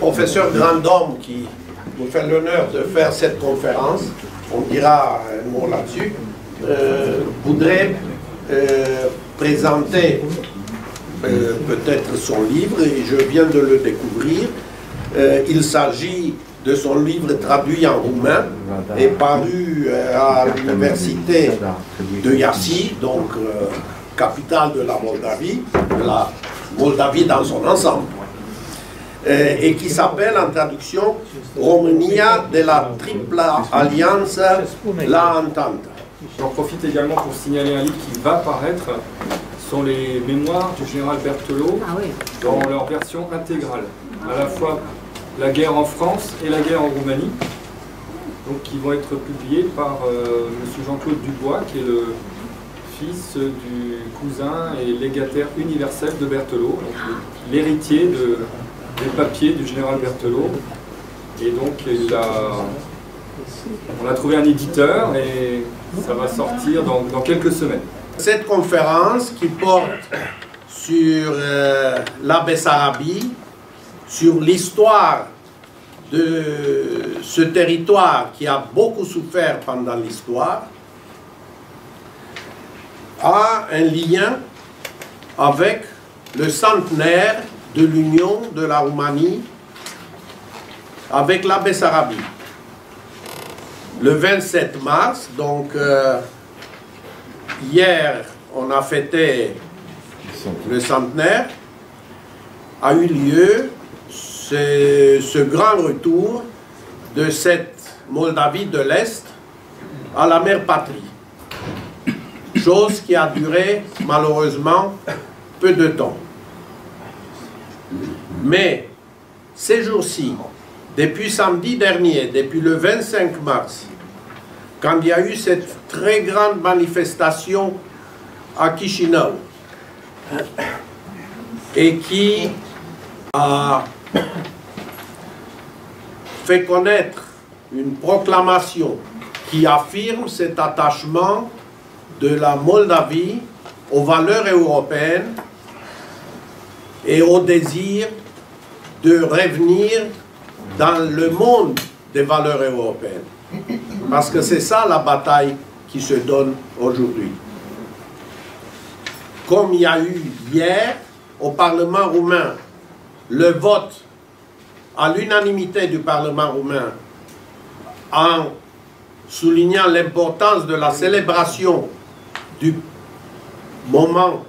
professeur Grandhomme qui nous fait l'honneur de faire cette conférence, on dira un mot là-dessus, euh, voudrait euh, présenter euh, peut-être son livre, et je viens de le découvrir. Il s'agit de son livre traduit en roumain et paru à l'université de Yassi, donc capitale de la Moldavie, de la Moldavie dans son ensemble, Euh, et qui s'appelle en traduction Romania de la Triple Alliance, la Entente. J'en profite également pour signaler un livre qui va paraître, sont les mémoires du général Berthelot Ah dans leur version intégrale, à la fois la guerre en France et la guerre en Roumanie, donc qui vont être publiés par euh, M. Jean-Claude Dubois, qui est le fils du cousin et légataire universel de Berthelot, l'héritier de- des papiers du général Berthelot. Et donc il a- on a trouvé un éditeur et ça va sortir dans- quelques semaines. Cette conférence qui porte sur euh, sur l'histoire de ce territoire qui a beaucoup souffert pendant l'histoire, a un lien avec le centenaire de l'union de la Roumanie avec la Bessarabie. Le 27 mars, donc euh, hier, on a fêté le centenaire, a eu lieu ce, ce grand retour de cette Moldavie de l'Est à la mère patrie. Chose qui a duré malheureusement peu de temps. Mais ces jours-ci, depuis samedi dernier, depuis le 25 mars, quand il y a eu cette très grande manifestation à Chisinau, et qui a fait connaître une proclamation qui affirme cet attachement de la Moldavie aux valeurs européennes et au désir de revenir dans le monde des valeurs européennes. Parce que c'est ça la bataille qui se donne aujourd'hui. Comme il y a eu hier au Parlement roumain le vote à l'unanimité du Parlement roumain en soulignant l'importance de la célébration du moment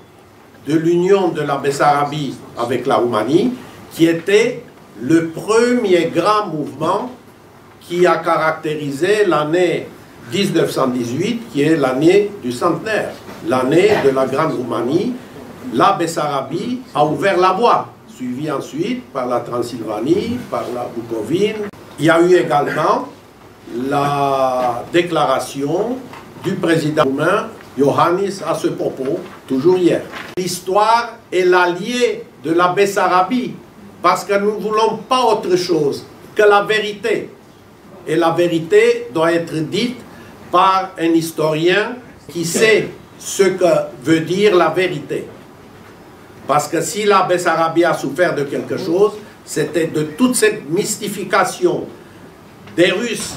de l'union de la Bessarabie avec la Roumanie, qui était le premier grand mouvement qui a caractérisé l'année 1918, qui est l'année du centenaire, l'année de la Grande Roumanie. La Bessarabie a ouvert la voie, suivi ensuite par la Transylvanie, par la Bukovine. Il y a eu également la déclaration du président roumain Iohannis à ce propos, toujours hier. L'histoire est l'allié de la Bessarabie, parce que nous ne voulons pas autre chose que la vérité. Et la vérité doit être dite par un historien qui sait ce que veut dire la vérité. Parce que si la Bessarabie a souffert de quelque chose, c'était de toute cette mystification des Russes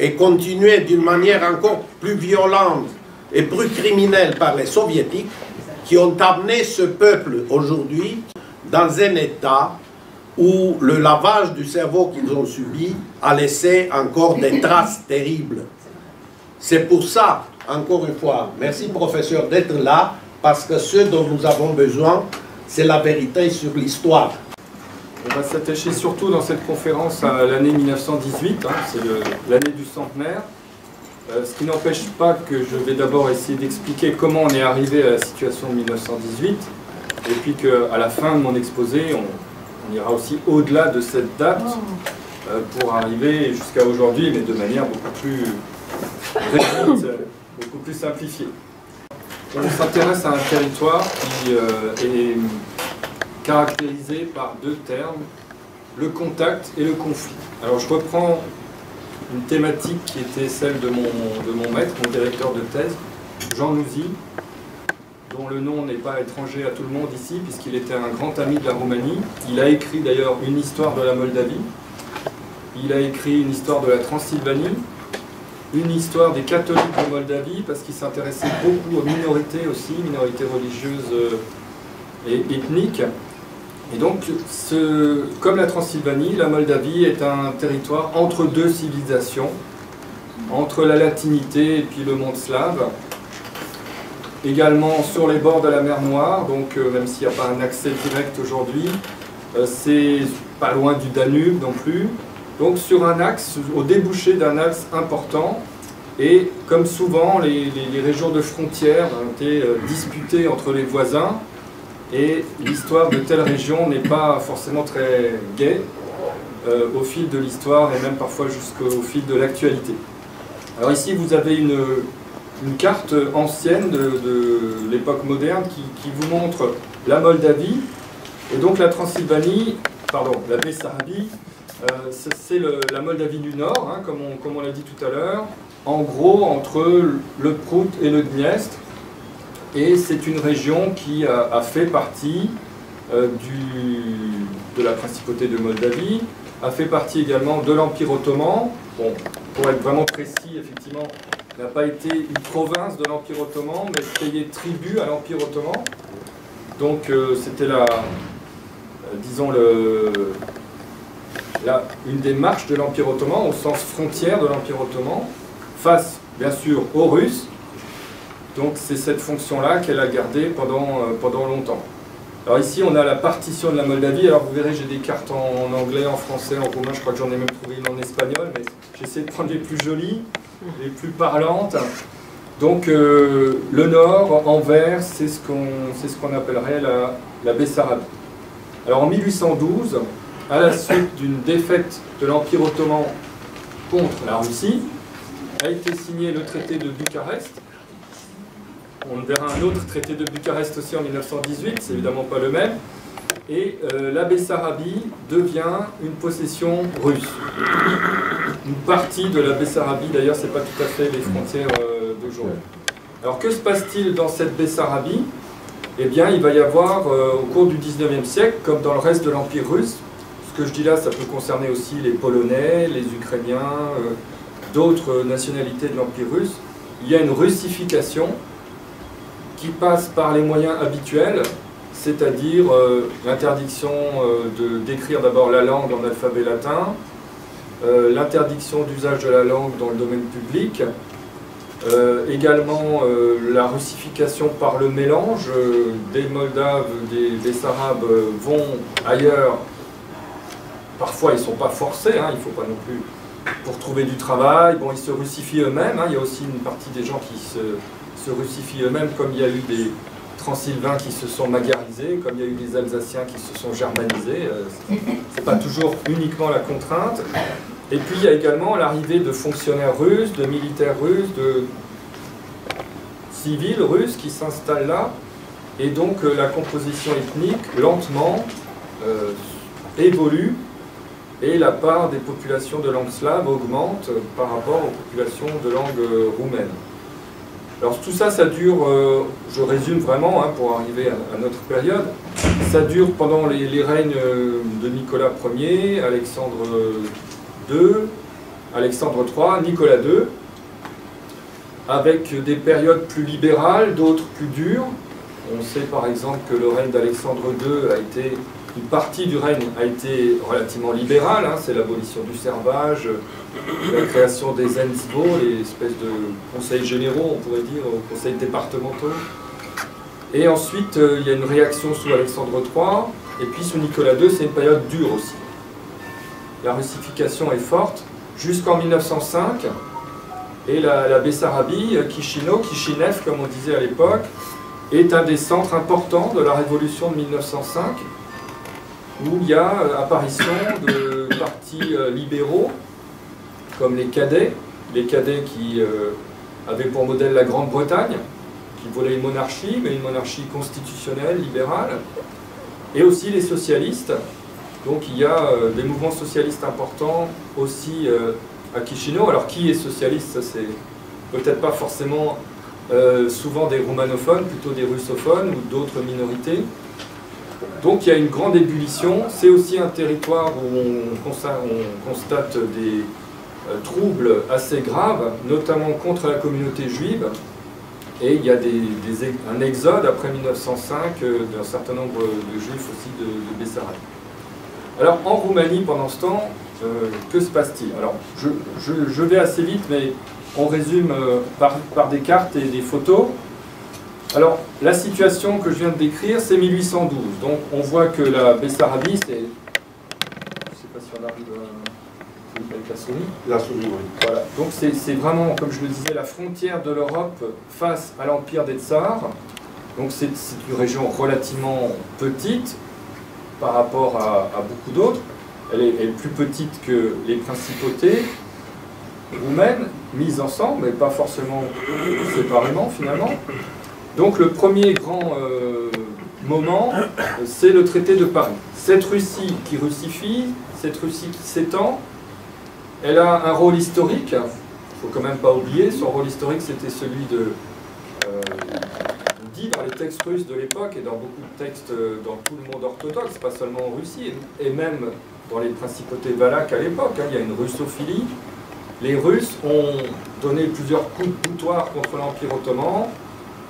et continuée d'une manière encore plus violente plus criminelle par les soviétiques qui ont amené ce peuple aujourd'hui dans un état où le lavage du cerveau qu'ils ont subi a laissé encore des traces terribles. C'est pour ça, encore une fois, merci professeur d'être là, parce que ce dont nous avons besoin, c'est la vérité sur l'histoire. On va s'attacher surtout dans cette conférence à l'année 1918, hein, c'est l'année du centenaire. Euh, ce qui n'empêche pas que je vais d'abord essayer d'expliquer comment on est arrivé à la situation de 1918, et puis qu'à la fin de mon exposé, on, on ira aussi au-delà de cette date euh, pour arriver jusqu'à aujourd'hui, mais de manière beaucoup plus réduite, euh, beaucoup plus simplifiée. On s'intéresse à un territoire qui euh, est caractérisé par deux termes, le contact et le conflit. Alors je reprends une thématique qui était celle de mon, maître, mon directeur de thèse, Jean Nouzy, dont le nom n'est pas étranger à tout le monde ici, puisqu'il était un grand ami de la Roumanie. Il a écrit d'ailleurs une histoire de la Moldavie. Il a écrit une histoire de la Transylvanie, une histoire des catholiques de Moldavie, parce qu'il s'intéressait beaucoup aux minorités aussi, minorités religieuses euh, et ethniques. Et donc, comme la Transylvanie, la Moldavie est un territoire entre deux civilisations, entre la latinité et puis le monde slave, également sur les bords de la mer Noire, donc euh, même s'il n'y a pas un accès direct aujourd'hui, euh, c'est pas loin du Danube non plus, donc sur un axe, au débouché d'un axe important, et comme souvent, les, régions de frontières ont été euh, disputées entre les voisins, et l'histoire de telle région n'est pas forcément très gaie au fil de l'histoire et même parfois jusqu'au fil de l'actualité. Alors ici, vous avez une, carte ancienne de, l'époque moderne qui, vous montre la Moldavie et donc la Transylvanie, pardon, la Bessarabie, euh, c'est la Moldavie du Nord, hein, comme on, l'a dit tout à l'heure, en gros entre le Prout et le Dniestre, et c'est une région qui a, fait partie euh, de la principauté de Moldavie, a fait partie également de l'Empire ottoman. Pour être vraiment précis, effectivement, n'a pas été une province de l'Empire ottoman, mais payait tribut à l'Empire ottoman. Donc euh, c'était euh, disons, le, une des marches de l'Empire ottoman, au sens frontière de l'Empire ottoman, face, bien sûr, aux Russes. Donc c'est cette fonction-là qu'elle a gardée pendant, euh, pendant longtemps. Alors ici, on a la partition de la Moldavie. Alors vous verrez, j'ai des cartes en, anglais, en français, en roumain. Je crois que j'en ai même trouvé une en espagnol, mais j'essaie de prendre les plus jolies les plus parlantes. Donc euh, le nord, en vert, c'est ce qu'on ce qu'on appellerait la, la Bessarabie. Alors en 1812, à la suite d'une défaite de l'Empire ottoman contre la Russie, a été signé le traité de Bucarest. On verra un autre traité de Bucarest aussi en 1918, c'est évidemment pas le même et euh, la Bessarabie devient une possession russe. Une partie de la Bessarabie, d'ailleurs, ce n'est pas tout à fait les frontières euh, d'aujourd'hui. Alors que se passe-t-il dans cette Bessarabie Eh bien, il va y avoir, euh, au cours du 19e siècle, comme dans le reste de l'Empire russe, ce que je dis là, ça peut concerner aussi les Polonais, les Ukrainiens, d'autres nationalités de l'Empire russe, il y a une russification qui passe par les moyens habituels, c'est-à-dire euh, l'interdiction euh, d'écrire d'abord la langue en alphabet latin, euh, l'interdiction d'usage de la langue dans le domaine public, également la russification par le mélange, des Moldaves, des, des Arabes vont ailleurs, parfois ils ne sont pas forcés, hein, il ne faut pas non plus pour trouver du travail, bon, ils se russifient eux-mêmes, hein, il y a aussi une partie des gens qui se, se russifient eux-mêmes, comme il y a eu des, Transylvains qui se sont magarisés, comme il y a eu des Alsaciens qui se sont germanisés. Euh, Ce n'est pas toujours uniquement la contrainte. Et puis il y a également l'arrivée de fonctionnaires russes, de militaires russes, de civils russes qui s'installent là. Et donc euh, la composition ethnique, lentement, euh, évolue et la part des populations de langue slave augmente par rapport aux populations de langue roumaine. Alors tout ça, ça dure, euh, je résume vraiment hein, pour arriver à, notre période, ça dure pendant les, règnes euh, de Nicolas Ier, Alexandre II, Alexandre III, Nicolas II, avec des périodes plus libérales, d'autres plus dures. On sait par exemple que le règne d'Alexandre II a été une partie du règne a été relativement libérale, hein, c'est l'abolition du servage, la création des ENSBO, les espèces de conseils généraux, on pourrait dire, conseils départementaux. Et ensuite, euh, il y a une réaction sous Alexandre III, et puis sous Nicolas II, c'est une période dure aussi. La russification est forte, jusqu'en 1905, et la, Bessarabie, euh, Kishinev, Kishinev, comme on disait à l'époque, est un des centres importants de la révolution de 1905, où il y a euh, apparition de partis euh, libéraux, comme les cadets, les cadets qui euh, avaient pour modèle la Grande-Bretagne, qui voulaient une monarchie, mais une monarchie constitutionnelle, libérale, et aussi les socialistes. Donc il y a des mouvements socialistes importants aussi à Chisinau. Alors qui est socialiste c'est peut-être pas forcément souvent des roumanophones, plutôt des russophones ou d'autres minorités. Donc il y a une grande ébullition. C'est aussi un territoire où on constate, des euh, troubles assez graves, notamment contre la communauté juive. Et il y a un exode après 1905 euh, d'un certain nombre de juifs aussi de, Bessarabie. Alors en Roumanie, pendant ce temps, euh, que se passe-t-il? Alors je, vais assez vite, mais on résume par des cartes et des photos. Alors, la situation que je viens de décrire, c'est 1812. Donc, on voit que la Bessarabie, c'est... Je ne sais pas si on arrive à... avec la souris. La souris, oui. Voilà. Donc, c'est vraiment, comme je le disais, la frontière de l'Europe face à l'Empire des Tsars. Donc, c'est une région relativement petite par rapport à, beaucoup d'autres. Elle est, elle est plus petite que les principautés roumaines, mises ensemble, mais pas forcément séparément, finalement. Donc le premier grand euh, moment, c'est le traité de Paris. Cette Russie qui russifie, cette Russie qui s'étend, elle a un rôle historique, il ne faut quand même pas oublier, son rôle historique c'était celui de... Euh, dit dans les textes russes de l'époque et dans beaucoup de textes euh, dans tout le monde orthodoxe, pas seulement en Russie, et même dans les principautés valaques à l'époque, hein, il y a une russophilie. Les Russes ont donné plusieurs coups de boutoir contre l'Empire ottoman,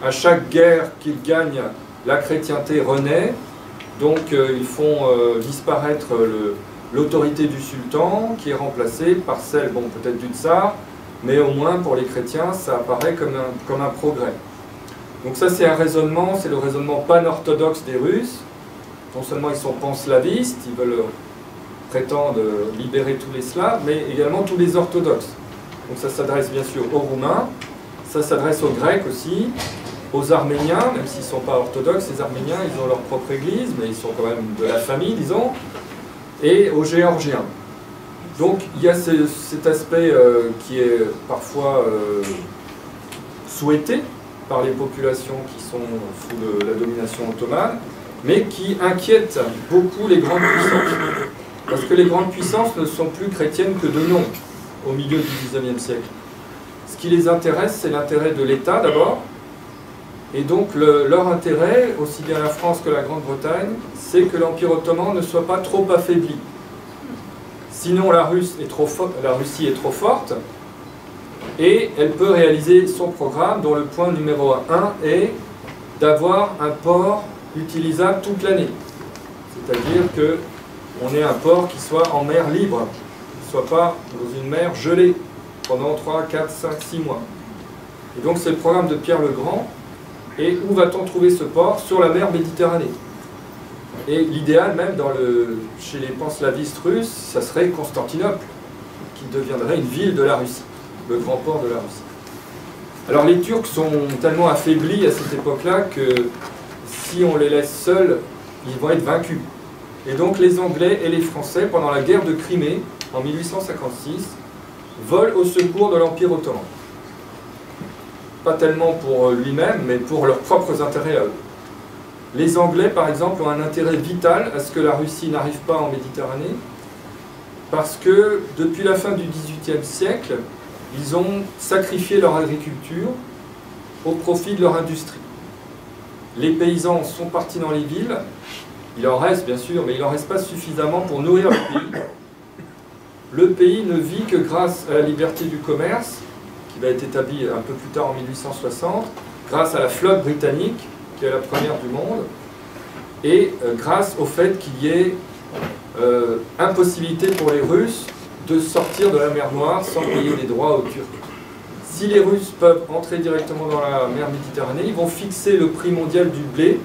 à chaque guerre qu'ils gagnent, la chrétienté renaît, donc euh, ils font euh, disparaître l'autorité du sultan, qui est remplacée par celle, bon peut-être du tsar, mais au moins pour les chrétiens, ça apparaît comme un, comme un progrès. Donc ça c'est un raisonnement, c'est le raisonnement pan-orthodoxe des Russes. Non seulement ils sont panslavistes, ils veulent prétendre libérer tous les Slaves, mais également tous les orthodoxes. Donc ça s'adresse bien sûr aux Roumains, ça s'adresse aux Grecs aussi, aux Arméniens, même s'ils ne sont pas orthodoxes, les Arméniens, ils ont leur propre église, mais ils sont quand même de la famille, disons, et aux Géorgiens. Donc il y a cet aspect euh, qui est parfois euh, souhaité par les populations qui sont sous la domination ottomane, mais qui inquiète beaucoup les grandes puissances. Parce que les grandes puissances ne sont plus chrétiennes que de nom au milieu du XIXe siècle. Ce qui les intéresse, c'est l'intérêt de l'État d'abord, et donc leur intérêt, aussi bien la France que la Grande-Bretagne, c'est que l'Empire ottoman ne soit pas trop affaibli. Sinon la, Russie est trop forte et elle peut réaliser son programme dont le point numéro 1 est d'avoir un port utilisable toute l'année. C'est-à-dire qu'on ait un port qui soit en mer libre, qui ne soit pas dans une mer gelée pendant 3, 4, 5, 6 mois. Et donc c'est le programme de Pierre le Grand et où va-t-on trouver ce port Sur la mer Méditerranée? Et l'idéal même chez les panslavistes russes, ça serait Constantinople, qui deviendrait une ville de la Russie, le grand port de la Russie. Alors les Turcs sont tellement affaiblis à cette époque-là que si on les laisse seuls, ils vont être vaincus. Et donc les Anglais et les Français, pendant la guerre de Crimée, en 1856, volent au secours de l'Empire ottoman pas tellement pour lui-même, mais pour leurs propres intérêts à eux. Les Anglais, par exemple, ont un intérêt vital à ce que la Russie n'arrive pas en Méditerranée, parce que depuis la fin du XVIIIe siècle, ils ont sacrifié leur agriculture au profit de leur industrie. Les paysans sont partis dans les villes, il en reste bien sûr, mais il n'en reste pas suffisamment pour nourrir le pays. Le pays ne vit que grâce à la liberté du commerce va être établi un peu plus tard en 1860, grâce à la flotte britannique, qui est la première du monde, et euh, grâce au fait qu'il y ait euh, impossibilité pour les Russes de sortir de la mer Noire sans payer des droits aux Turcs. Si les Russes peuvent entrer directement dans la mer Méditerranée, ils vont fixer le prix mondial du blé,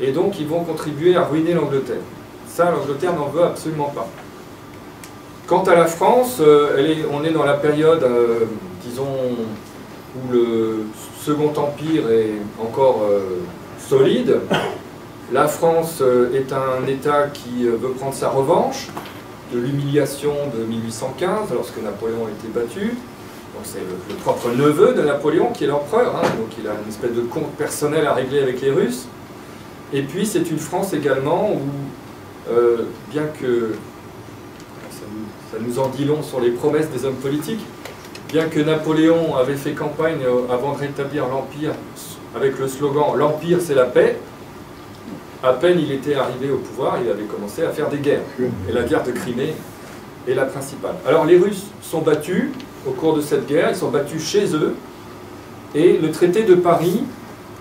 et donc ils vont contribuer à ruiner l'Angleterre. Ça, l'Angleterre n'en veut absolument pas. Quant à la France, euh, on est dans la période, euh, disons, où le Second Empire est encore euh, solide. La France est un État qui veut prendre sa revanche de l'humiliation de 1815, lorsque Napoléon a été battu. C'est le, propre neveu de Napoléon qui est l'empereur, hein, donc il a une espèce de compte personnel à régler avec les Russes. Et puis c'est une France également où, bien que nous en dit sur les promesses des hommes politiques. bien que Napoléon avait fait campagne euh, avant de rétablir l'Empire avec le slogan « L'Empire, c'est la paix », à peine il était arrivé au pouvoir, il avait commencé à faire des guerres. Et la guerre de Crimée est la principale. Alors les Russes sont battus au cours de cette guerre, ils sont battus chez eux, et le traité de Paris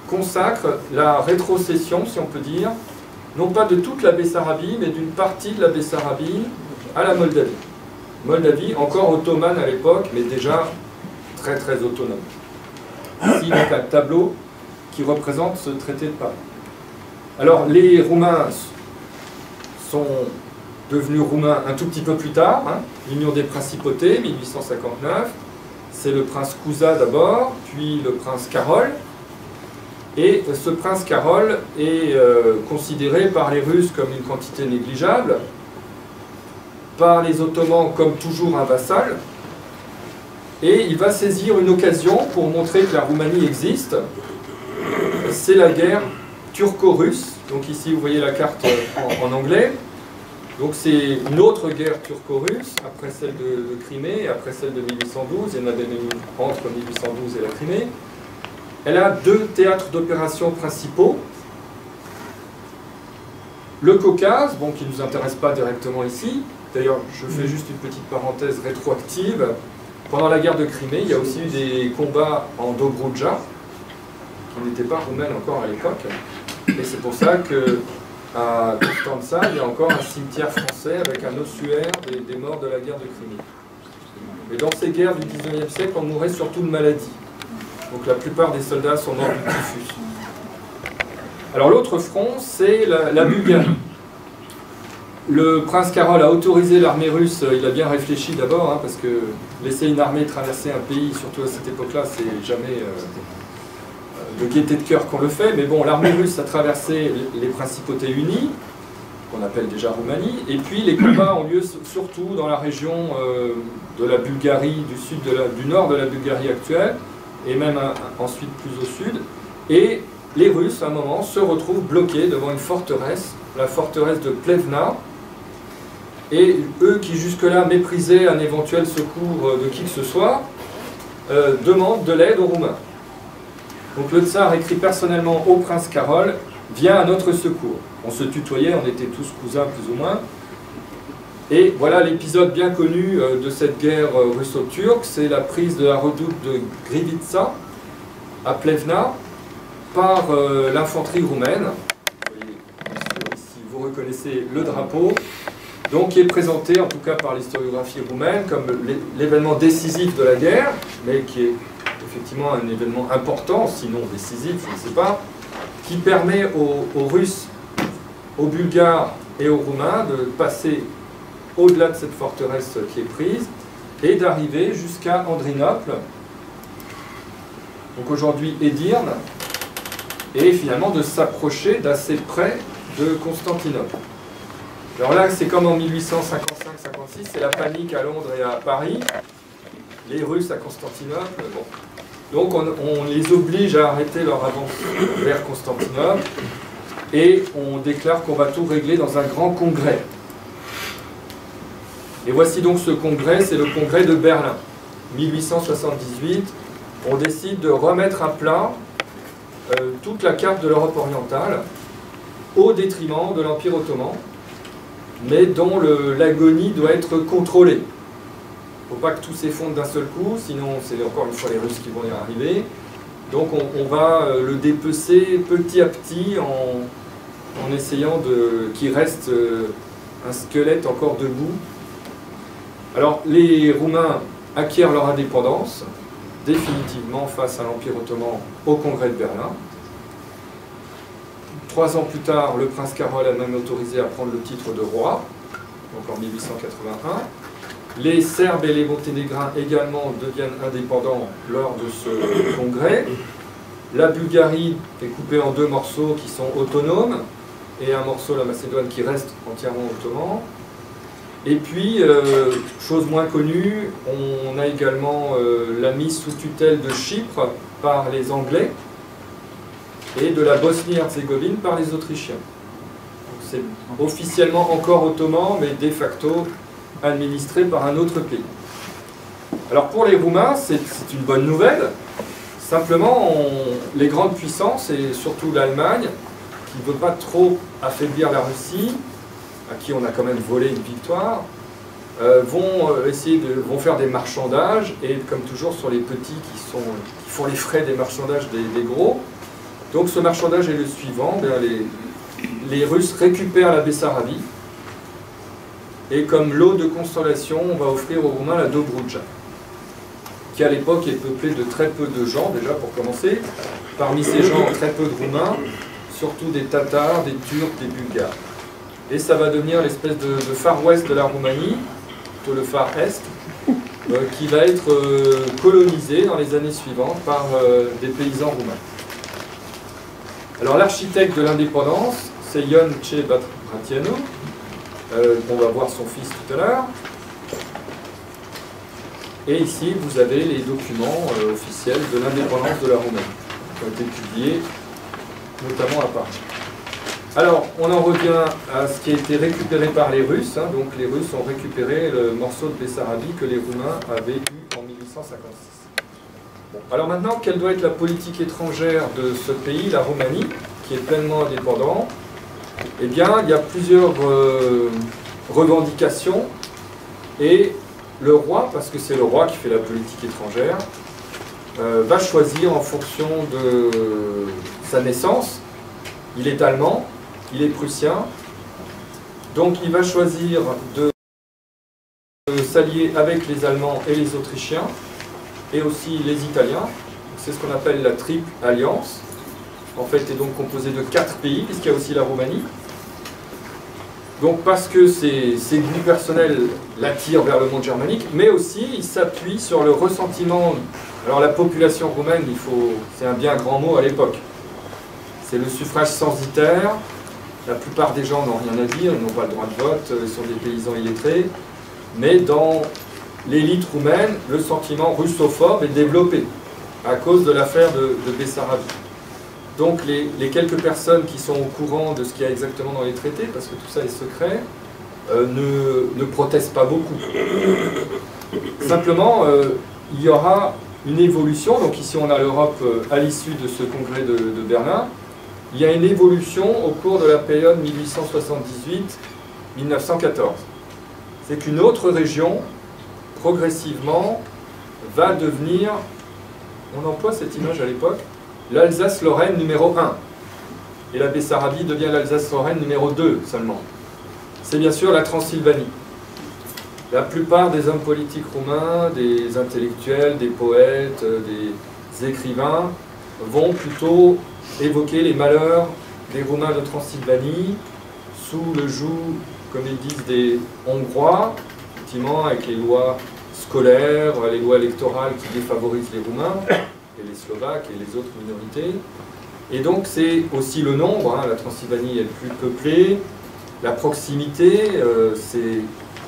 consacre la rétrocession, si on peut dire, non pas de toute la Bessarabie, mais d'une partie de la Bessarabie à la Moldavie. Moldavie, encore ottomane à l'époque, mais déjà très très autonome. Ici, donc, un tableau qui représente ce traité de Paris. Alors, les Roumains sont devenus roumains un tout petit peu plus tard, hein. l'Union des Principautés, 1859. C'est le prince Kouza d'abord, puis le prince Carole. Et ce prince Carole est euh, considéré par les Russes comme une quantité négligeable, par les Ottomans comme toujours un vassal, et il va saisir une occasion pour montrer que la Roumanie existe. C'est la guerre turco-russe. Donc ici, vous voyez la carte en, anglais. Donc c'est une autre guerre turco-russe, après celle de, Crimée après celle de 1812. Il y en avait même entre 1812 et la Crimée. Elle a deux théâtres d'opération principaux. Le Caucase, qui ne nous intéresse pas directement ici. D'ailleurs, je fais juste une petite parenthèse rétroactive. Pendant la guerre de Crimée, il y a aussi eu des combats en Dobroudja, qui n'étaient pas roumaines encore à l'époque. Et c'est pour ça que à il y a encore un cimetière français avec un ossuaire des, morts de la guerre de Crimée. Mais dans ces guerres du 19e siècle, on mourait surtout de maladie. Donc la plupart des soldats sont morts du typhus. Alors l'autre front, c'est la, Bulgarie. Le prince Karol a autorisé l'armée russe, il a bien réfléchi d'abord, hein, parce que laisser une armée traverser un pays, surtout à cette époque-là, c'est jamais euh, de gaieté de cœur qu'on le fait, mais bon, l'armée russe a traversé les principautés unies, qu'on appelle déjà Roumanie, et puis les combats ont lieu surtout dans la région euh, de la Bulgarie, du, sud du nord de la Bulgarie actuelle, et même ensuite plus au sud, et les Russes, à un moment, se retrouvent bloqués devant une forteresse, la forteresse de Plevna, et eux qui jusque-là méprisaient un éventuel secours de qui que ce soit, euh, demandent de l'aide aux Roumains. Donc le tsar écrit personnellement au prince Carole Viens à notre secours. On se tutoyait, on était tous cousins plus ou moins. Et voilà l'épisode bien connu euh, de cette guerre euh, russo-turque, c'est la prise de la redoute de Grivitsa à Plevna par euh, l'infanterie roumaine. Si vous reconnaissez le drapeau, donc qui est présenté en tout cas par l'historiographie roumaine comme l'événement décisif de la guerre, mais qui est effectivement un événement important, sinon décisif, je ne sais pas, qui permet aux, Russes, aux Bulgares et aux Roumains de passer au-delà de cette forteresse qui est prise et d'arriver jusqu'à Andrinople, donc aujourd'hui Edirne, et finalement de s'approcher d'assez près de Constantinople. Alors là, c'est comme en 1855-56, c'est la panique à Londres et à Paris. Les Russes à Constantinople, donc on, les oblige à arrêter leur avance vers Constantinople et on déclare qu'on va tout régler dans un grand congrès. Et voici donc ce congrès, c'est le congrès de Berlin. 1878, on décide de remettre à plat euh, toute la carte de l'Europe orientale au détriment de l'Empire ottoman, mais dont l'agonie doit être contrôlée. Il ne faut pas que tout s'effondre d'un seul coup, sinon c'est encore une fois les Russes qui vont y arriver. Donc on, va euh, le dépecer petit à petit en, essayant qu'il reste euh, un squelette encore debout. Alors les Roumains acquièrent leur indépendance définitivement face à l'Empire ottoman au congrès de Berlin. Trois ans plus tard, le prince Carole a même autorisé à prendre le titre de roi, donc en 1881. Les Serbes et les Monténégrins également deviennent indépendants lors de ce congrès. La Bulgarie est coupée en deux morceaux qui sont autonomes et un morceau, la Macédoine, qui reste entièrement ottoman. Et puis, euh, chose moins connue, on a également euh, la mise sous tutelle de Chypre par les Anglais et de la Bosnie-Herzégovine par les Autrichiens. C'est officiellement encore ottoman, mais de facto administré par un autre pays. Alors pour les Roumains, c'est une bonne nouvelle. Simplement, les grandes puissances, et surtout l'Allemagne, qui ne veut pas trop affaiblir la Russie, à qui on a quand même volé une victoire, euh, vont euh, essayer de vont faire des marchandages et comme toujours sur les petits qui, sont, qui font les frais des marchandages des, gros. Donc ce marchandage est le suivant, les, les Russes récupèrent la Bessarabie et comme lot de consolation, on va offrir aux Roumains la Dobruja qui à l'époque est peuplée de très peu de gens déjà pour commencer. Parmi ces gens, très peu de Roumains, surtout des Tatars, des Turcs, des Bulgares. Et ça va devenir l'espèce de, phare ouest de la Roumanie, plutôt le phare est, euh, qui va être euh, colonisé dans les années suivantes par euh, des paysans roumains. Alors l'architecte de l'indépendance, c'est Ion Bratiano, on va voir son fils tout à l'heure. Et ici, vous avez les documents officiels de l'indépendance de la Roumanie, qui ont été publiés notamment à Paris. Alors, on en revient à ce qui a été récupéré par les Russes. Hein. donc, les Russes ont récupéré le morceau de Bessarabie que les Roumains avaient eu en 1856. Alors maintenant, quelle doit être la politique étrangère de ce pays, la Roumanie, qui est pleinement indépendant? Eh bien, il y a plusieurs euh, revendications. Et le roi, parce que c'est le roi qui fait la politique étrangère, euh, va choisir en fonction de sa naissance. Il est allemand, il est prussien, donc il va choisir de s'allier avec les Allemands et les Autrichiens, et aussi les Italiens. C'est ce qu'on appelle la triple alliance. En fait, est donc composée de quatre pays, puisqu'il y a aussi la Roumanie. Donc parce que ses, goûts personnels l'attirent vers le monde germanique, mais aussi il s'appuie sur le ressentiment. Alors la population roumaine, il faut, c'est un bien grand mot à l'époque. C'est le suffrage censitaire, la plupart des gens n'ont rien à dire, ils n'ont pas le droit de vote, ils sont des paysans illettrés. Mais dans l'élite roumaine, le sentiment russophobe est développé à cause de l'affaire de, de, Bessarabie. Donc les, quelques personnes qui sont au courant de ce qu'il y a exactement dans les traités, parce que tout ça est secret, euh, ne, protestent pas beaucoup. Simplement, euh, il y aura une évolution. Donc ici on a l'Europe euh, à l'issue de ce congrès de Berlin il y a une évolution au cours de la période 1878-1914. C'est qu'une autre région, progressivement, va devenir, on emploie cette image à l'époque, l'Alsace-Lorraine numéro 1. Et la Bessarabie devient l'Alsace-Lorraine numéro 2 seulement. C'est bien sûr la Transylvanie. La plupart des hommes politiques roumains, des intellectuels, des poètes, des écrivains, vont plutôt évoquer les malheurs des Romains de Transylvanie sous le joug, comme ils disent, des Hongrois, avec les lois scolaires, les lois électorales qui défavorisent les Roumains, et les Slovaques et les autres minorités. Et donc c'est aussi le nombre, hein, la Transylvanie est plus peuplée, la proximité, euh, c'est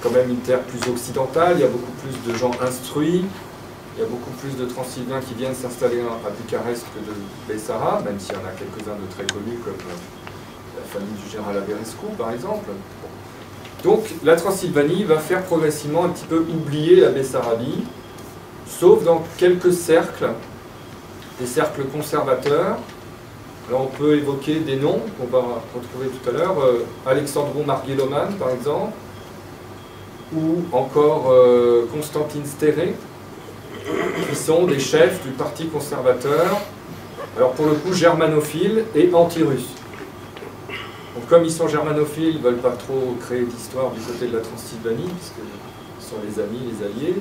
quand même une terre plus occidentale, il y a beaucoup plus de gens instruits, il y a beaucoup plus de Transylvains qui viennent s'installer à Bucarest que de Bessara, même s'il y en a quelques-uns de très connus comme euh, la famille du général Averescu par exemple. Donc la Transylvanie va faire progressivement un petit peu oublier la Bessarabie, sauf dans quelques cercles, des cercles conservateurs. Alors on peut évoquer des noms qu'on va retrouver tout à l'heure, euh, Alexandro Margueloman par exemple, ou encore euh, Constantine qui sont des chefs du Parti conservateur, alors pour le coup germanophiles et anti-russes. Comme ils sont germanophiles, ils ne veulent pas trop créer d'histoire du côté de la Transylvanie, puisque sont les amis, les alliés.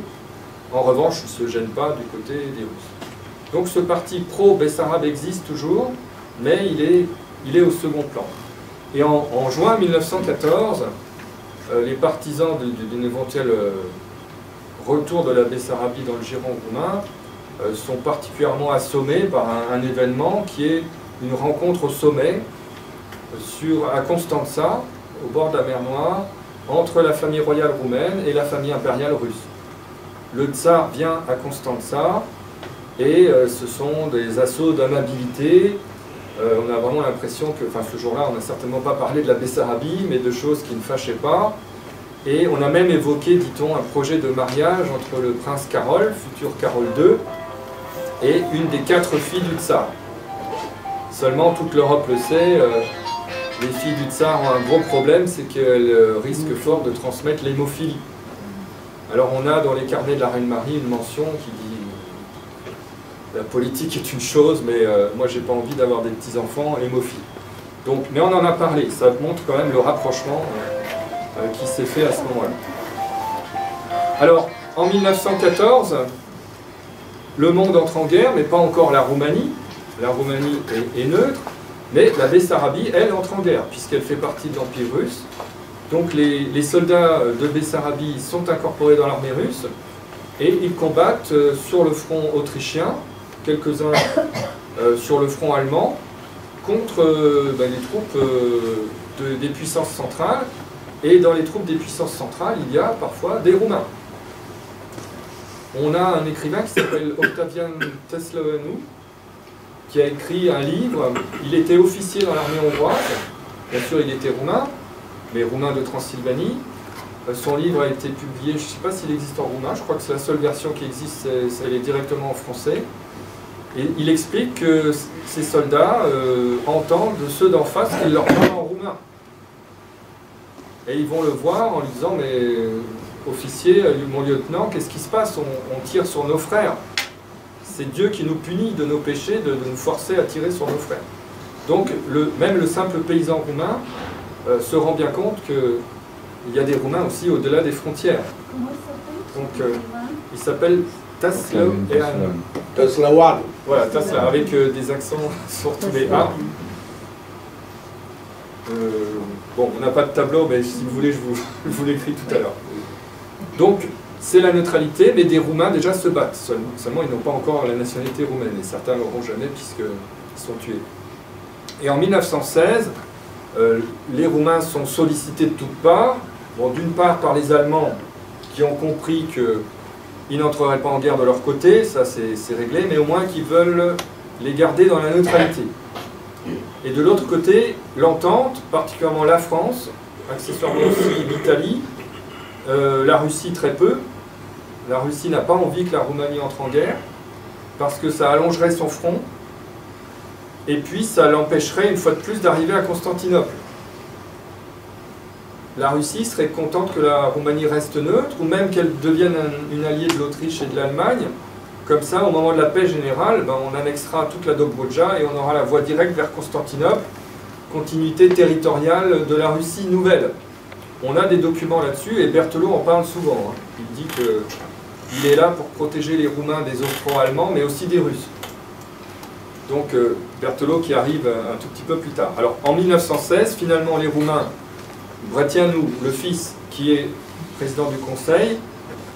En revanche, ils ne se gênent pas du côté des Russes. Donc ce parti pro-Bessarabe existe toujours, mais il est, il est au second plan. Et en, juin 1914, euh, les partisans d'une éventuelle euh, retour de la Bessarabie dans le Giron roumain euh, sont particulièrement assommés par un, événement qui est une rencontre au sommet sur, à Constanza, au bord de la mer Noire, entre la famille royale roumaine et la famille impériale russe. Le tsar vient à Constanza et euh, ce sont des assauts d'amabilité. Euh, on a vraiment l'impression que, enfin ce jour-là, on n'a certainement pas parlé de la Bessarabie, mais de choses qui ne fâchaient pas. Et on a même évoqué, dit-on, un projet de mariage entre le prince Carole, futur Carole II, et une des quatre filles du tsar. Seulement, toute l'Europe le sait, euh, les filles du tsar ont un gros problème, c'est qu'elles euh, risquent fort de transmettre l'hémophilie. Alors on a dans les carnets de la Reine Marie une mention qui dit la politique est une chose, mais euh, moi j'ai pas envie d'avoir des petits-enfants hémophiles. Donc, mais on en a parlé, ça montre quand même le rapprochement qui s'est fait à ce moment-là. Alors, en 1914, le monde entre en guerre, mais pas encore la Roumanie. La Roumanie est, neutre, mais la Bessarabie, elle, entre en guerre, puisqu'elle fait partie de l'Empire russe. Donc les, soldats de Bessarabie sont incorporés dans l'armée russe, et ils combattent euh, sur le front autrichien, quelques-uns euh, sur le front allemand, contre euh, ben, les troupes des puissances centrales. Et dans les troupes des puissances centrales, il y a parfois des Roumains on a un écrivain qui s'appelle Octavian Tesloveanu, qui a écrit un livre. Il était officier dans l'armée hongroise. Bien sûr, il était roumain, mais roumain de Transylvanie. Euh, son livre a été publié, je ne sais pas s'il existe en roumain, je crois que c'est la seule version qui existe, elle est directement en français. Et il explique que ces soldats euh, entendent de ceux d'en face qu'ils leur parlent en roumain. Et ils vont le voir en lui disant, mais officier, euh, mon lieutenant, qu'est-ce qui se passe? On, tire sur nos frères. C'est Dieu qui nous punit de nos péchés, de, nous forcer à tirer sur nos frères. Donc le, même le simple paysan roumain euh, se rend bien compte qu'il y a des Roumains aussi au-delà des frontières. Comment il s'appelle? Donc euh, il s'appelle Taslawan. Taslawan. Voilà, Tasla, avec des accents sur tous les A. bon, on n'a pas de tableau, mais si vous voulez, je vous, je vous l'écris tout à l'heure. Donc, c'est la neutralité, mais des Roumains déjà se battent seulement. Ils n'ont pas encore la nationalité roumaine, et certains l'auront jamais puisqu'ils sont tués. Et en 1916, euh, les Roumains sont sollicités de toutes parts. Bon, d'une part par les Allemands qui ont compris qu'ils n'entreraient pas en guerre de leur côté, ça c'est réglé, mais au moins qu'ils veulent les garder dans la neutralité. Et de l'autre côté, l'entente, particulièrement la France, accessoirement aussi l'Italie, euh, la Russie très peu. La Russie n'a pas envie que la Roumanie entre en guerre, parce que ça allongerait son front, et puis ça l'empêcherait une fois de plus d'arriver à Constantinople. La Russie serait contente que la Roumanie reste neutre, ou même qu'elle devienne une alliée de l'Autriche et de l'Allemagne. Comme ça, au moment de la paix générale, ben, on annexera toute la Dobroja et on aura la voie directe vers Constantinople, continuité territoriale de la Russie nouvelle. On a des documents là-dessus et Berthelot en parle souvent. Hein. Il dit qu'il est là pour protéger les Roumains des Austro-Allemands, mais aussi des Russes. Donc euh, Berthelot qui arrive un tout petit peu plus tard. Alors en 1916, finalement les Roumains, Bretianou, le fils qui est président du Conseil,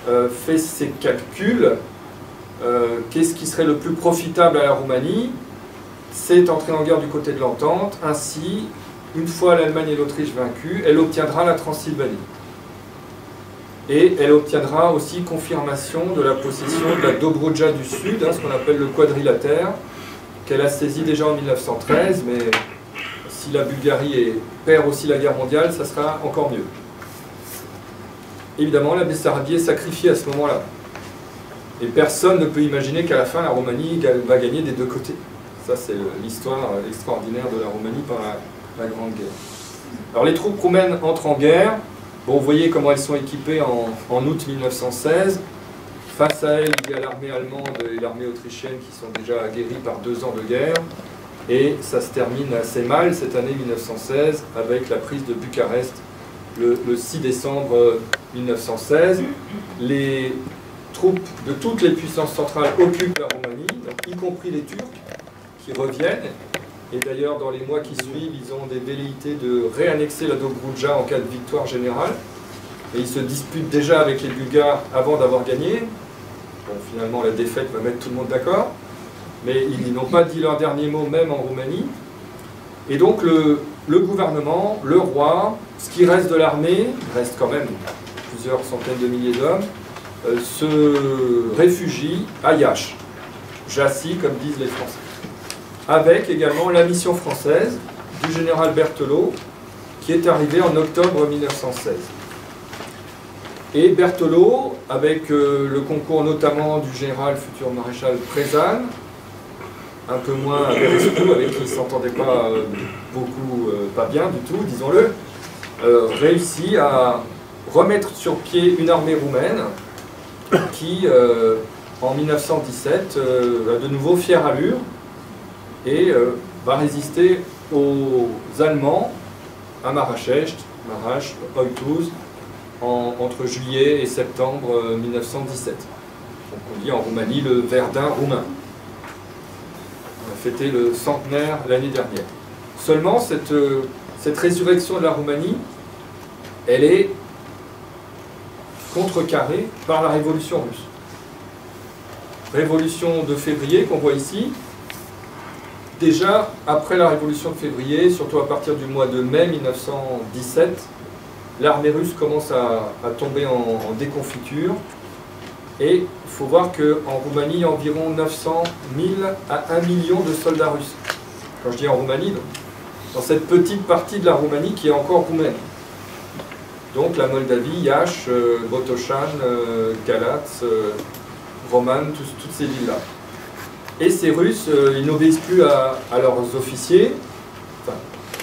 euh, fait ses calculs. Euh, qu'est-ce qui serait le plus profitable à la Roumanie? C'est entrer en guerre du côté de l'entente, ainsi une fois l'Allemagne et l'Autriche vaincues, elle obtiendra la Transylvanie. Et elle obtiendra aussi confirmation de la possession de la Dobroja du Sud, hein, ce qu'on appelle le quadrilatère, qu'elle a saisi déjà en 1913, mais si la Bulgarie perd aussi la guerre mondiale, ça sera encore mieux. Évidemment, la Bessarabie est sacrifiée à ce moment-là. Et personne ne peut imaginer qu'à la fin, la Roumanie va gagner des deux côtés. Ça, c'est l'histoire extraordinaire de la Roumanie par la la Grande Guerre. Alors les troupes roumaines entrent en guerre. Bon, vous voyez comment elles sont équipées en, août 1916. Face à elles, il y a l'armée allemande et l'armée autrichienne qui sont déjà aguerries par deux ans de guerre. Et ça se termine assez mal cette année 1916 avec la prise de Bucarest le, 6 décembre 1916. Les troupes de toutes les puissances centrales occupent la Roumanie, y compris les Turcs qui reviennent et d'ailleurs, dans les mois qui suivent, ils ont des velléités de réannexer la Dobroudja en cas de victoire générale. Et ils se disputent déjà avec les Bulgares avant d'avoir gagné. Bon, finalement, la défaite va mettre tout le monde d'accord. Mais ils n'ont pas dit leur dernier mot, même en Roumanie. Et donc, le, gouvernement, le roi, ce qui reste de l'armée, reste quand même plusieurs centaines de milliers d'hommes, euh, se réfugie à Yash. Jassy, comme disent les Français avec également la mission française du général Berthelot, qui est arrivée en octobre 1916. Et Berthelot, avec euh, le concours notamment du général futur maréchal Prézanne, un peu moins avec qui il ne s'entendait pas euh, beaucoup, euh, pas bien du tout, disons-le, réussit à remettre sur pied une armée roumaine qui, en 1917, a de nouveau fière allure et va résister aux Allemands à Marrakech, Marache, Oytouz, entre juillet et septembre 1917. Donc on dit en Roumanie le Verdun roumain. On a fêté le centenaire l'année dernière. Seulement, cette, cette résurrection de la Roumanie, elle est contrecarrée par la révolution russe. Révolution de février qu'on voit ici. Déjà, après la révolution de février, surtout à partir du mois de mai 1917, l'armée russe commence à, tomber en, déconfiture. Et il faut voir qu'en Roumanie, il y a environ 900 000 à 1 million de soldats russes. Quand je dis en Roumanie, dans cette petite partie de la Roumanie qui est encore roumaine. Donc la Moldavie, Iași, euh, Botochan, euh, Galatz, euh, Roman, toutes ces villes-là. Et ces Russes, ils n'obéissent plus à, leurs officiers.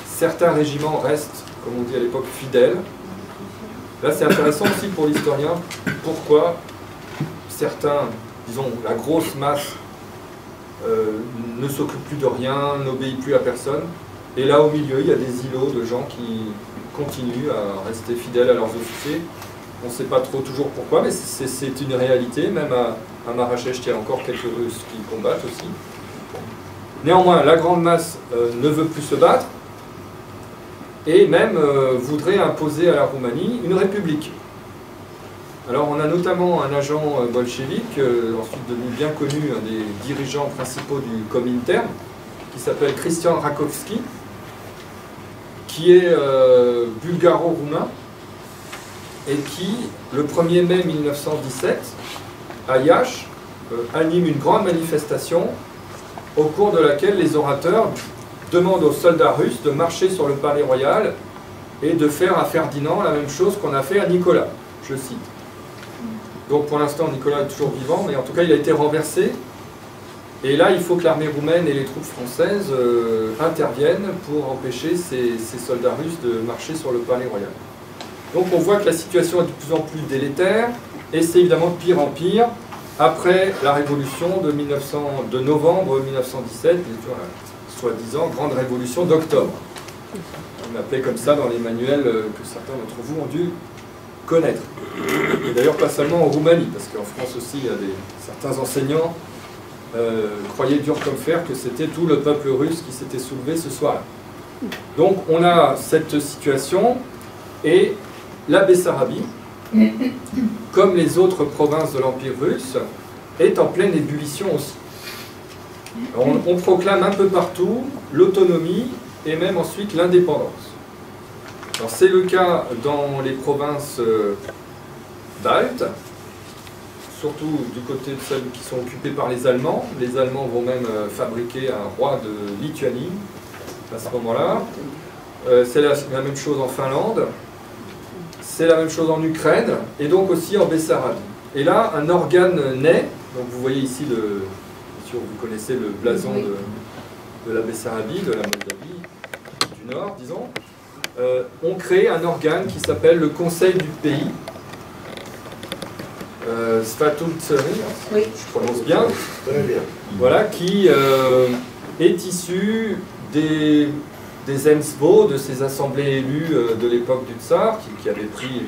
certains régiments restent, comme on dit à l'époque, fidèles. Là, c'est intéressant aussi pour l'historien, pourquoi certains, disons, la grosse masse euh, ne s'occupe plus de rien, n'obéit plus à personne. Et là, au milieu, il y a des îlots de gens qui continuent à rester fidèles à leurs officiers. On ne sait pas trop toujours pourquoi, mais c'est une réalité. Même à, à Marrakech, il y a encore quelques Russes qui combattent aussi. Néanmoins, la grande masse euh, ne veut plus se battre et même euh, voudrait imposer à la Roumanie une république. Alors on a notamment un agent euh, bolchevique, ensuite devenu bien connu, un des dirigeants principaux du Comintern, qui s'appelle Christian Rakowski, qui est bulgaro-roumain, et qui, le 1er mai 1917, à Yash, anime une grande manifestation au cours de laquelle les orateurs demande aux soldats russes de marcher sur le palais royal et de faire à Ferdinand la même chose qu'on a fait à Nicolas, je cite. Donc pour l'instant, Nicolas est toujours vivant, mais en tout cas, il a été renversé. Et là, il faut que l'armée roumaine et les troupes françaises euh, interviennent pour empêcher ces, soldats russes de marcher sur le palais royal. Donc on voit que la situation est de plus en plus délétère, et c'est évidemment de pire en pire après la révolution de, 1900, de novembre 1917, soi-disant Grande Révolution d'octobre. On l'appelait comme ça dans les manuels euh, que certains d'entre vous ont dû connaître. Et d'ailleurs pas seulement en Roumanie, parce qu'en France aussi, certains enseignants euh, croyaient dur comme fer que c'était tout le peuple russe qui s'était soulevé ce soir-là. Donc on a cette situation, et la Bessarabie, comme les autres provinces de l'Empire russe, est en pleine ébullition aussi. On, proclame un peu partout l'autonomie et même ensuite l'indépendance. c'est le cas dans les provinces euh, baltes, surtout du côté de celles qui sont occupées par les Allemands. Les Allemands vont même euh, fabriquer un roi de Lituanie à ce moment-là. Euh, c'est la, même chose en Finlande. C'est la même chose en Ukraine et donc aussi en Bessarabie. Et là, un organe naît. Donc vous voyez ici le, vous connaissez le blason de, la Bessarabie, de la Moldavie du Nord, disons, euh, on crée un organe qui s'appelle le Conseil du pays. Euh, oui. je prononce bien. Très bien. Voilà, qui euh, est issu des, des EMSBO, de ces assemblées élues euh, de l'époque du Tsar, qui, qui avaient pris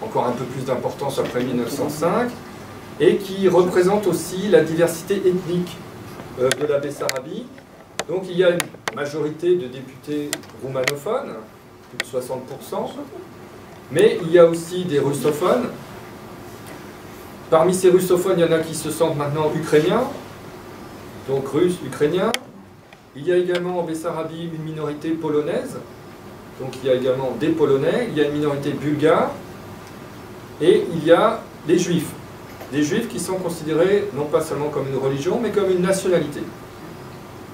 encore un peu plus d'importance après 1905 et qui représente aussi la diversité ethnique euh, de la Bessarabie. Donc il y a une majorité de députés roumanophones, plus de 60%, mais il y a aussi des russophones. Parmi ces russophones, il y en a qui se sentent maintenant ukrainiens, donc russes, ukrainiens. Il y a également en Bessarabie une minorité polonaise, donc il y a également des Polonais, il y a une minorité bulgare, et il y a les Juifs des juifs qui sont considérés non pas seulement comme une religion, mais comme une nationalité.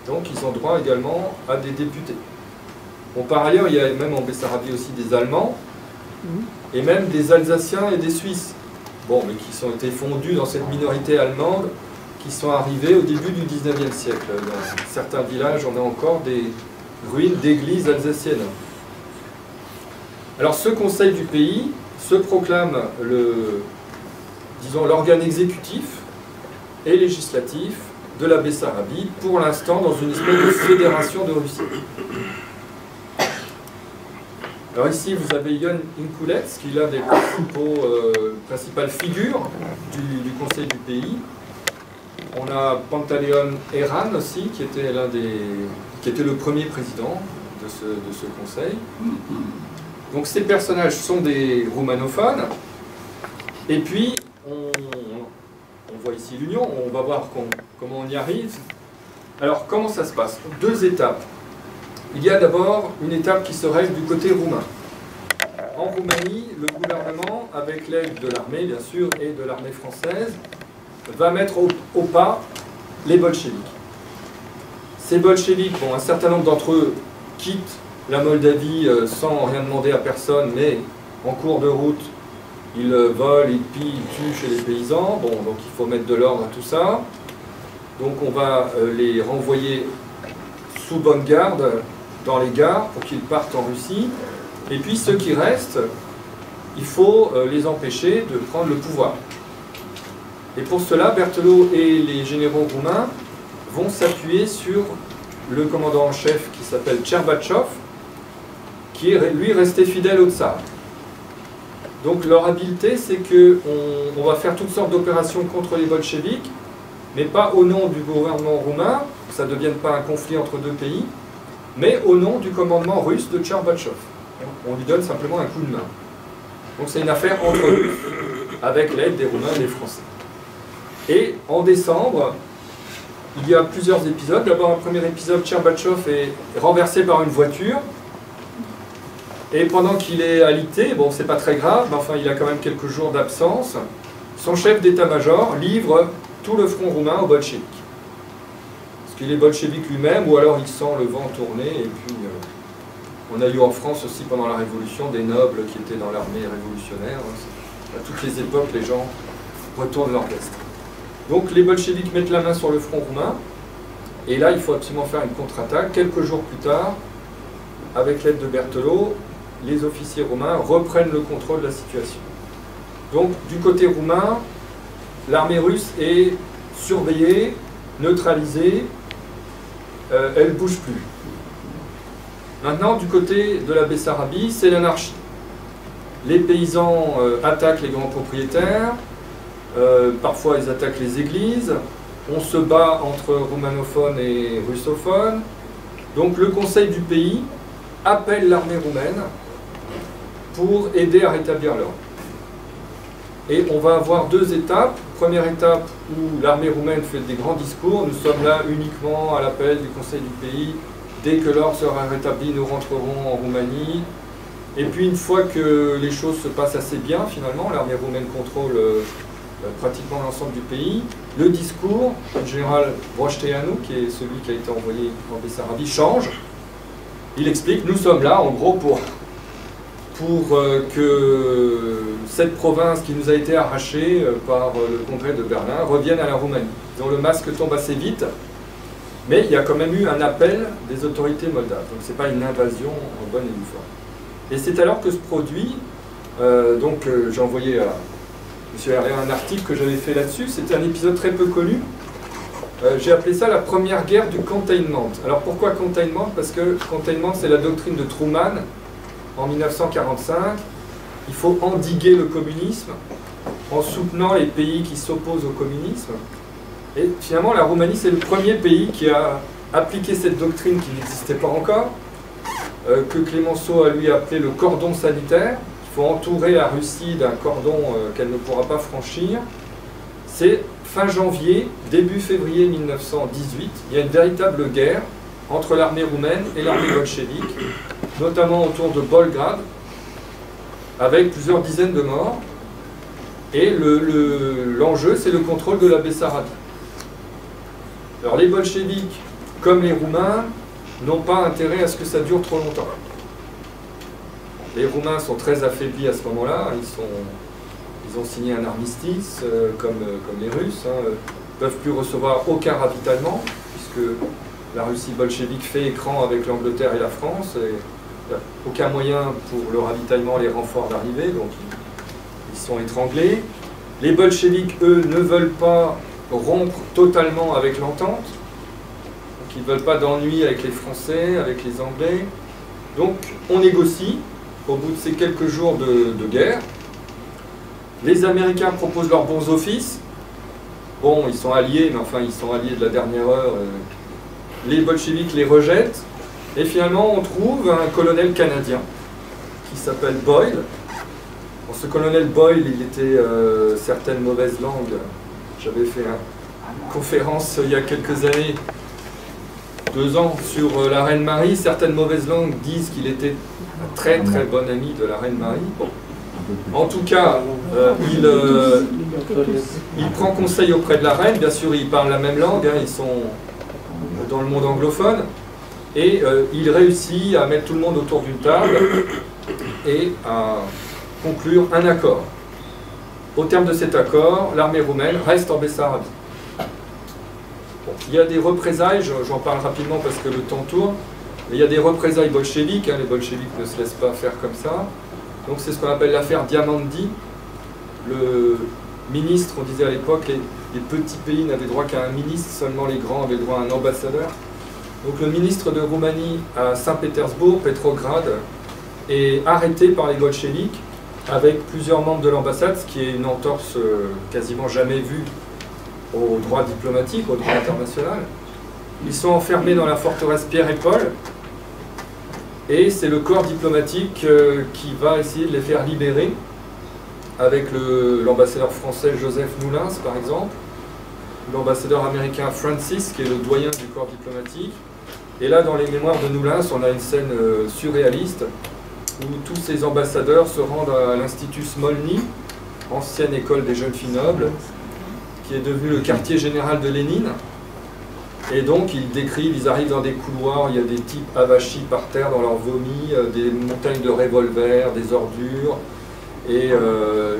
Donc ils ont droit également à des députés. Bon, par ailleurs, il y a même en Bessarabie aussi des Allemands, et même des Alsaciens et des Suisses, bon, mais qui ont été fondus dans cette minorité allemande qui sont arrivés au début du 19e siècle. Dans certains villages, on a encore des ruines d'églises alsaciennes. Alors ce conseil du pays se proclame le, disons, l'organe exécutif et législatif de la Bessarabie, pour l'instant dans une espèce de fédération de Russie. Alors ici, vous avez Yon Inkulets, qui est l'un des euh, principales figures du, Conseil du pays. On a Pantaleon Eran aussi, qui était, qui était le premier président de ce, conseil. Donc ces personnages sont des roumanophones. Et puis, on, on voit ici l'union, on va voir comment on y arrive. Alors, comment ça se passe? Deux étapes. Il y a d'abord une étape qui se règle du côté roumain. En Roumanie, le gouvernement, avec l'aide de l'armée, bien sûr, et de l'armée française, va mettre au, pas les bolcheviks. Ces bolcheviks, bon, un certain nombre d'entre eux quittent la Moldavie euh, sans rien demander à personne, mais en cours de route, ils euh, volent, ils pillent, ils tuent chez les paysans. Bon, donc il faut mettre de l'ordre à tout ça. Donc on va euh, les renvoyer sous bonne garde dans les gares pour qu'ils partent en Russie. Et puis ceux qui restent, il faut les empêcher de prendre le pouvoir. Et pour cela, Berthelot et les généraux roumains vont s'appuyer sur le commandant en chef qui s'appelle Tcherbatchov, qui est lui resté fidèle au tsar. Donc leur habileté, c'est qu'on on va faire toutes sortes d'opérations contre les bolcheviks, mais pas au nom du gouvernement roumain, ça ne devienne pas un conflit entre deux pays, mais au nom du commandement russe de Tcherbatchov. On lui donne simplement un coup de main. Donc c'est une affaire entre eux, avec l'aide des Roumains et des Français. Et en décembre, il y a plusieurs épisodes. D'abord, un premier épisode, Tcherbatchov est renversé par une voiture, et pendant qu'il est alité, bon, c'est pas très grave, mais enfin, il a quand même quelques jours d'absence, son chef d'état-major livre tout le front roumain aux bolcheviks. Parce qu'il est bolchevique lui-même, ou alors il sent le vent tourner, et puis euh, on a eu en France aussi pendant la Révolution des nobles qui étaient dans l'armée révolutionnaire. Hein. À toutes les époques, les gens retournent leur. Donc les bolcheviks mettent la main sur le front roumain, et là il faut absolument faire une contre-attaque. Quelques jours plus tard, avec l'aide de Berthelot, les officiers roumains reprennent le contrôle de la situation. Donc du côté roumain, l'armée russe est surveillée, neutralisée, euh, elle ne bouge plus. Maintenant, du côté de la Bessarabie, c'est l'anarchie. Les paysans euh, attaquent les grands propriétaires, euh, parfois ils attaquent les églises, on se bat entre roumanophones et russophones. Donc le conseil du pays appelle l'armée roumaine pour aider à rétablir l'ordre. Et on va avoir deux étapes. Première étape où l'armée roumaine fait des grands discours. Nous sommes là uniquement à l'appel du Conseil du pays. Dès que l'ordre sera rétabli, nous rentrerons en Roumanie. Et puis une fois que les choses se passent assez bien, finalement, l'armée roumaine contrôle euh, pratiquement l'ensemble du pays. Le discours du général Brocheteanu, qui est celui qui a été envoyé en Bessarabie, change. Il explique, nous sommes là en gros pour pour euh, que cette province qui nous a été arrachée euh, par euh, le congrès de Berlin revienne à la Roumanie. dont le masque tombe assez vite, mais il y a quand même eu un appel des autorités moldaves. Donc ce n'est pas une invasion en bonne et due forme. Et c'est alors que se produit, donc j'ai envoyé M. Herré un article que j'avais fait là-dessus, c'était un épisode très peu connu. j'ai appelé ça la première guerre du containment. Alors pourquoi containment? Parce que containment c'est la doctrine de Truman en 1945, il faut endiguer le communisme en soutenant les pays qui s'opposent au communisme. Et finalement, la Roumanie, c'est le premier pays qui a appliqué cette doctrine qui n'existait pas encore, euh, que Clémenceau a lui appelé le cordon sanitaire. Faut entourer la Russie d'un cordon euh, qu'elle ne pourra pas franchir. C'est fin janvier, début février 1918, il y a une véritable guerre entre l'armée roumaine et l'armée bolchevique notamment autour de Bolgrad, avec plusieurs dizaines de morts. Et l'enjeu, c'est le contrôle de la Bessarabie. Alors les bolcheviks, comme les Roumains, n'ont pas intérêt à ce que ça dure trop longtemps. Les Roumains sont très affaiblis à ce moment-là. Ils, ont signé un armistice, euh, comme, euh, comme, les Russes. Hein, ne peuvent plus recevoir aucun ravitaillement, puisque la Russie bolchevique fait écran avec l'Angleterre et la France. Il n'y a aucun moyen pour le ravitaillement, les renforts d'arriver, donc ils, sont étranglés. Les bolcheviques, eux, ne veulent pas rompre totalement avec l'entente. Ils ne veulent pas d'ennui avec les Français, avec les Anglais. Donc on négocie au bout de ces quelques jours de, guerre. Les Américains proposent leurs bons offices. Bon, ils sont alliés, mais enfin, ils sont alliés de la dernière heure. Euh. Les bolcheviks les rejettent. Et finalement, on trouve un colonel canadien qui s'appelle Boyle. ce colonel Boyle, il était euh, certaines mauvaises langues. J'avais fait une conférence il y a quelques années, deux ans, sur euh, la reine Marie. Certaines mauvaises langues disent qu'il était très très bon ami de la reine Marie. En tout cas, euh, il, euh, il, prend conseil auprès de la reine. Bien sûr, ils parlent la même langue, hein, ils sont dans le monde anglophone. Et euh, il réussit à mettre tout le monde autour d'une table et à conclure un accord. Au terme de cet accord, l'armée roumaine reste en Bessarabie. il y a des représailles, j'en parle rapidement parce que le temps tourne. Mais il y a des représailles bolcheviques, hein, les bolcheviques ne se laissent pas faire comme ça. Donc c'est ce qu'on appelle l'affaire Diamandi. Le ministre, on disait à l'époque, les, les, petits pays n'avaient droit qu'à un ministre, seulement les grands avaient droit à un ambassadeur. Donc le ministre de Roumanie à Saint-Pétersbourg, Petrograd, est arrêté par les bolcheviques avec plusieurs membres de l'ambassade, ce qui est une entorse euh, quasiment jamais vue au droit diplomatique, au droit international. Ils sont enfermés dans la forteresse Pierre et Paul, et c'est le corps diplomatique euh, qui va essayer de les faire libérer, avec l'ambassadeur français Joseph Moulins, par exemple, l'ambassadeur américain Francis, qui est le doyen du corps diplomatique. Et là, dans les mémoires de Moulins, on a une scène euh, surréaliste où tous ces ambassadeurs se rendent à l'Institut Smolny, ancienne école des jeunes filles nobles, qui est devenu le quartier général de Lénine. Et donc ils décrivent, ils arrivent dans des couloirs, il y a des types avachis par terre dans leur vomi, euh, des montagnes de revolvers, des ordures, et euh,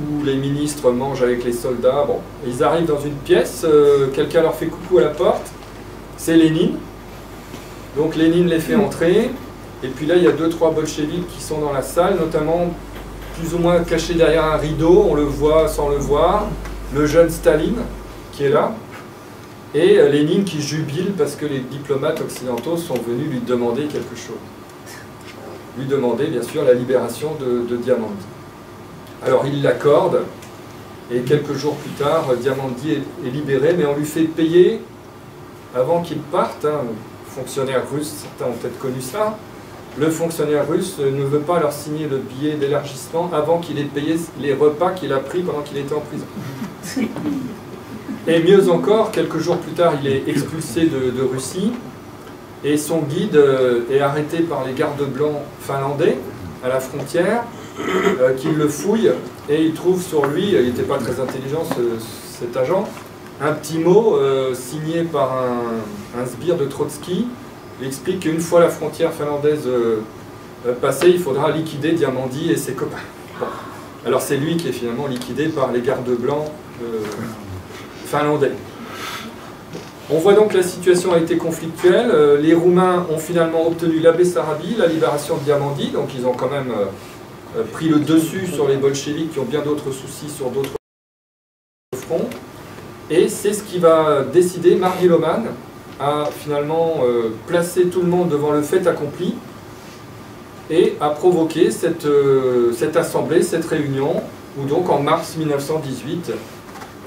où les ministres mangent avec les soldats. Bon, ils arrivent dans une pièce, euh, quelqu'un leur fait coucou à la porte, c'est Lénine. Donc Lénine les fait entrer, et puis là il y a deux trois bolcheviks qui sont dans la salle, notamment plus ou moins cachés derrière un rideau, on le voit sans le voir, le jeune Staline qui est là et euh, Lénine qui jubile parce que les diplomates occidentaux sont venus lui demander quelque chose. Lui demander bien sûr la libération de, Diamandi. Alors il l'accorde, et quelques jours plus tard, Diamandi est, libéré, mais on lui fait payer avant qu'il parte. Hein, fonctionnaire russe, certains ont peut-être connu ça. Le fonctionnaire russe ne veut pas leur signer le billet d'élargissement avant qu'il ait payé les repas qu'il a pris pendant qu'il était en prison. Et mieux encore, quelques jours plus tard, il est expulsé de, Russie et son guide euh, est arrêté par les gardes blancs finlandais à la frontière, euh, qui le fouillent et il trouve sur lui, il n'était pas très intelligent cet agent, un petit mot euh, signé par un, sbire de Trotsky. Il explique qu'une fois la frontière finlandaise passée, il faudra liquider Diamandi et ses copains. Alors c'est lui qui est finalement liquidé par les gardes blancs finlandais. On voit donc que la situation a été conflictuelle. Euh, les Roumains ont finalement obtenu la Bessarabie, la libération de Diamandi, donc ils ont quand même euh, euh, pris le dessus sur les bolcheviks qui ont bien d'autres soucis sur d'autres fronts. Et c'est ce qui va décider Mardi Loman à finalement placer tout le monde devant le fait accompli et à provoquer cette, cette assemblée, cette réunion, où donc en mars 1918,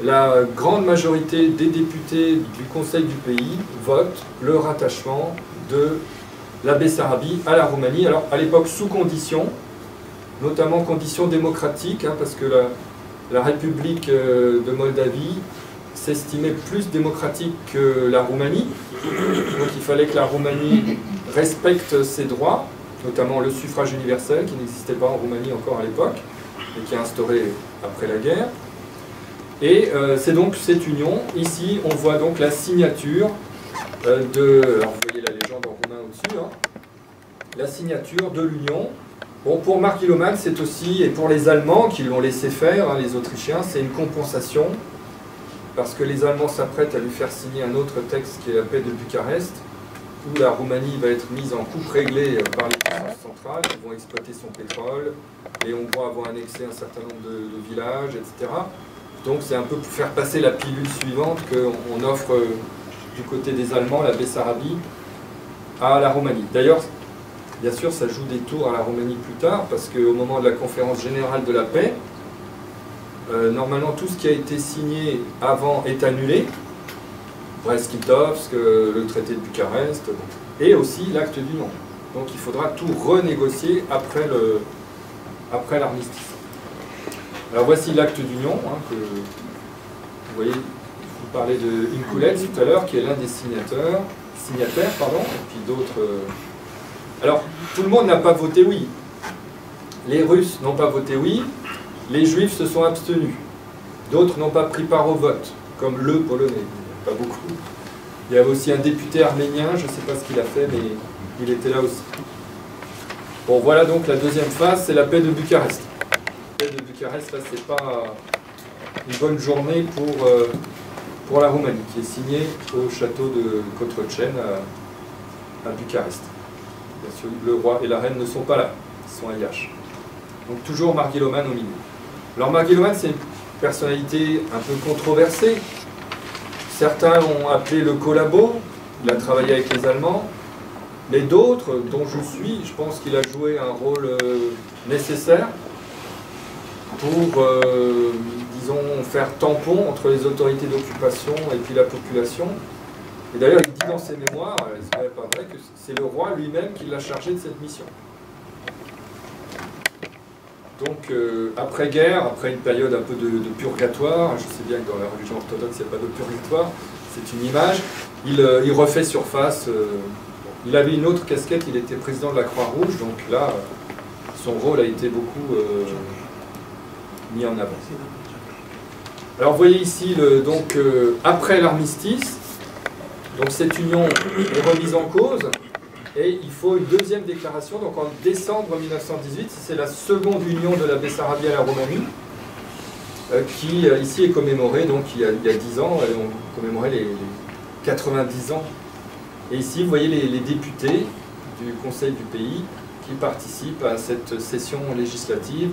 la grande majorité des députés du Conseil du pays votent le rattachement de la Bessarabie à la Roumanie. Alors à l'époque sous conditions, notamment conditions démocratiques, hein, parce que la, République euh, de Moldavie s'estimait plus démocratique que la Roumanie. Donc il fallait que la Roumanie respecte ses droits, notamment le suffrage universel, qui n'existait pas en Roumanie encore à l'époque, et qui est instauré après la guerre. Et euh, c'est donc cette union. Ici, on voit donc la signature euh, de. Alors, vous voyez la légende en roumain au-dessus. Hein, la signature de l'union Bon, pour Marc Illoman, c'est aussi, et pour les Allemands qui l'ont laissé faire, hein, les Autrichiens, c'est une compensation, parce que les Allemands s'apprêtent à lui faire signer un autre texte qui est la paix de Bucarest, où la Roumanie va être mise en coupe réglée par les puissances centrales, qui vont exploiter son pétrole, les Hongrois vont annexer un certain nombre de villages, etc. Donc c'est un peu pour faire passer la pilule suivante qu'on offre euh, du côté des Allemands, la Bessarabie, à la Roumanie. D'ailleurs, Bien sûr, ça joue des tours à la Roumanie plus tard, parce qu'au moment de la conférence générale de la paix, euh, normalement tout ce qui a été signé avant est annulé. Brest-Litovsk, le traité de Bucarest, et aussi l'acte du nom. Donc il faudra tout renégocier après l'armistice. Alors voici l'acte d'union, hein, que vous voyez, vous parlez de Inkulet tout à l'heure, qui est l'un des signataires, pardon, et puis d'autres euh, alors, tout le monde n'a pas voté oui. Les Russes n'ont pas voté oui, les Juifs se sont abstenus. D'autres n'ont pas pris part au vote, comme le Polonais, pas beaucoup. Il y avait aussi un député arménien, je ne sais pas ce qu'il a fait, mais il était là aussi. Bon, voilà donc la deuxième phase, c'est la paix de Bucarest. De Bucarest, là, c'est pas une bonne journée pour, euh, pour la Roumanie, qui est signée au château de Cotrocen à Bucarest le roi et la reine ne sont pas là, ils sont à Yash. Donc toujours Marguiloman au milieu. Alors Marguiloman, c'est une personnalité un peu controversée. Certains l'ont appelé le collabo, il a travaillé avec les Allemands, mais d'autres, dont je suis, je pense qu'il a joué un rôle euh, nécessaire pour, euh, disons, faire tampon entre les autorités d'occupation et puis la population. Et d'ailleurs, il dit dans ses mémoires, euh, ce n'est pas vrai, que c'est le roi lui-même qui l'a chargé de cette mission. Donc, euh, après-guerre, après une période un peu de, purgatoire, je sais bien que dans la religion orthodoxe, il n'y a pas de purgatoire, c'est une image, il, refait surface. il avait une autre casquette, il était président de la Croix-Rouge, donc là, son rôle a été beaucoup mis en avant. Alors, vous voyez ici, donc, après l'armistice, donc cette union est remise en cause et il faut une deuxième déclaration. Donc en décembre 1918, c'est la seconde union de la Bessarabie à la Roumanie euh, qui euh, ici est commémorée donc il y a, il 10 ans, on commémorait les, 90 ans. Et ici vous voyez les, députés du Conseil du pays qui participent à cette session législative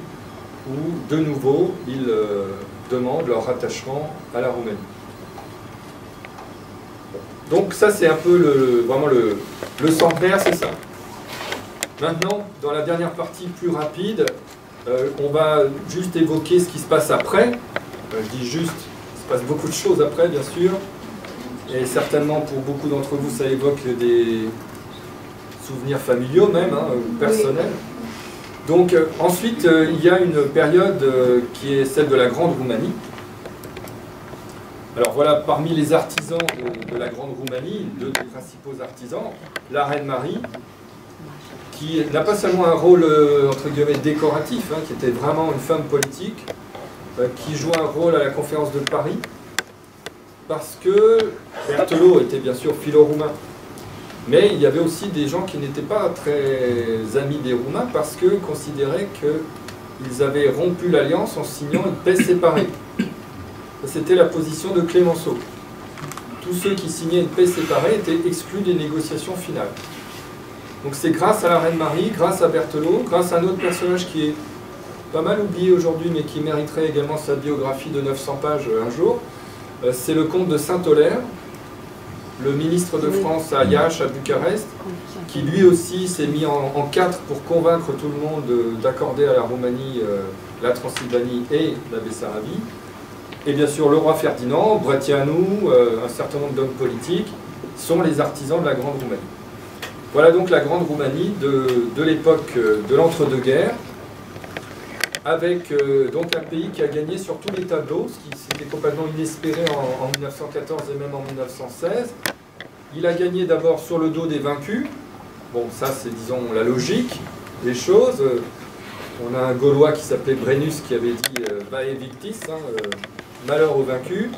où de nouveau ils euh, demandent leur rattachement à la Roumanie. Donc ça c'est un peu le, vraiment le, le centenaire, c'est ça. Maintenant, dans la dernière partie plus rapide, euh, on va juste évoquer ce qui se passe après. Euh, je dis juste, il se passe beaucoup de choses après, bien sûr. Et certainement pour beaucoup d'entre vous, ça évoque des souvenirs familiaux même, hein, personnels. Donc euh, ensuite, il y a une période qui est celle de la Grande Roumanie, alors voilà, parmi les artisans de, la Grande Roumanie, deux des principaux artisans, la Reine Marie, qui n'a pas seulement un rôle euh, entre guillemets décoratif, hein, qui était vraiment une femme politique, euh, qui joue un rôle à la conférence de Paris, parce que Berthelot était bien sûr philo-roumain, mais il y avait aussi des gens qui n'étaient pas très amis des Roumains parce qu'ils considéraient qu'ils avaient rompu l'alliance en signant une paix séparée c'était la position de Clémenceau. Tous ceux qui signaient une paix séparée étaient exclus des négociations finales. Donc c'est grâce à la Reine Marie, grâce à Berthelot, grâce à un autre personnage qui est pas mal oublié aujourd'hui, mais qui mériterait également sa biographie de 900 pages un jour, euh, c'est le comte de Saint-Olaire, le ministre de France à Yache, à Bucarest, qui lui aussi s'est mis en, quatre pour convaincre tout le monde d'accorder à la Roumanie euh, la Transylvanie et la Bessarabie. Et bien sûr, le roi Ferdinand, Bratianou, euh, un certain nombre d'hommes politiques sont les artisans de la Grande Roumanie. Voilà donc la Grande Roumanie de, l'époque euh, de l'entre-deux-guerres, avec euh, donc un pays qui a gagné sur tous les tableaux, ce qui était complètement inespéré en, 1914 et même en 1916. Il a gagné d'abord sur le dos des vaincus. Bon, ça c'est disons la logique des choses. On a un Gaulois qui s'appelait Brennus qui avait dit Vae victis, hein, malheur aux vaincus.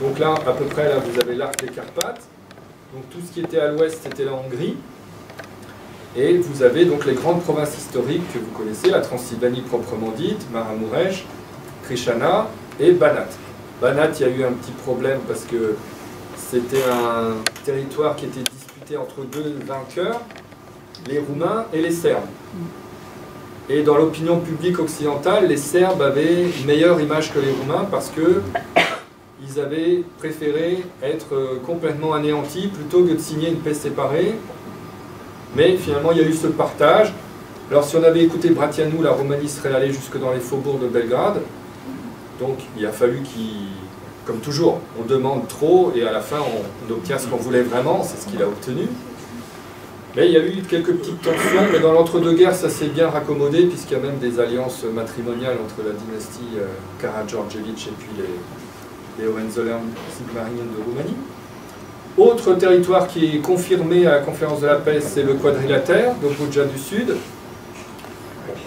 Donc là, à peu près, là, vous avez l'arc des Carpates. Donc tout ce qui était à l'ouest, c'était la Hongrie. Et vous avez donc les grandes provinces historiques que vous connaissez, la Transylvanie proprement dite, Maramuresh, Krishana et Banat. Banat, il y a eu un petit problème parce que c'était un territoire qui était disputé entre deux vainqueurs, les Roumains et les Serbes. Et dans l'opinion publique occidentale, les Serbes avaient une meilleure image que les Roumains parce que ils avaient préféré être complètement anéantis plutôt que de signer une paix séparée. Mais finalement, il y a eu ce partage. Alors si on avait écouté Bratianou, la Roumanie serait allée jusque dans les faubourgs de Belgrade. Donc il a fallu qu'il... Comme toujours, on demande trop et à la fin on obtient ce qu'on voulait vraiment, c'est ce qu'il a obtenu. Mais il y a eu quelques petites tensions, mais dans l'entre-deux-guerres, ça s'est bien raccommodé, puisqu'il y a même des alliances matrimoniales entre la dynastie euh, Karadziordjevitch et puis les, les Hohenzollern-Sigmaringen de Roumanie. Autre territoire qui est confirmé à la conférence de la paix, c'est le quadrilatère d'Obuja du Sud,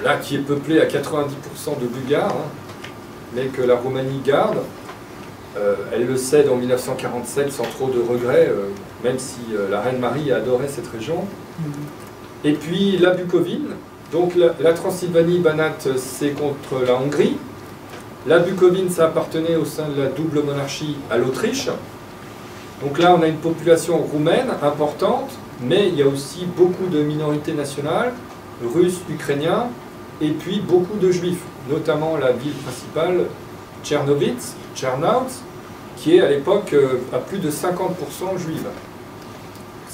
là qui est peuplé à 90% de Bulgares, hein, mais que la Roumanie garde. Euh, elle le cède en 1947 sans trop de regrets, euh, même si euh, la reine Marie a adoré cette région. Mm-hmm. Et puis la Bucovine, donc la, Transylvanie, Banat, c'est contre la Hongrie. La Bucovine, ça appartenait au sein de la double monarchie à l'Autriche. Donc là, on a une population roumaine importante, mais il y a aussi beaucoup de minorités nationales, russes, ukrainiens, et puis beaucoup de juifs, notamment la ville principale, Tchernovitz, Tchernout, qui est à l'époque euh, à plus de 50% juive.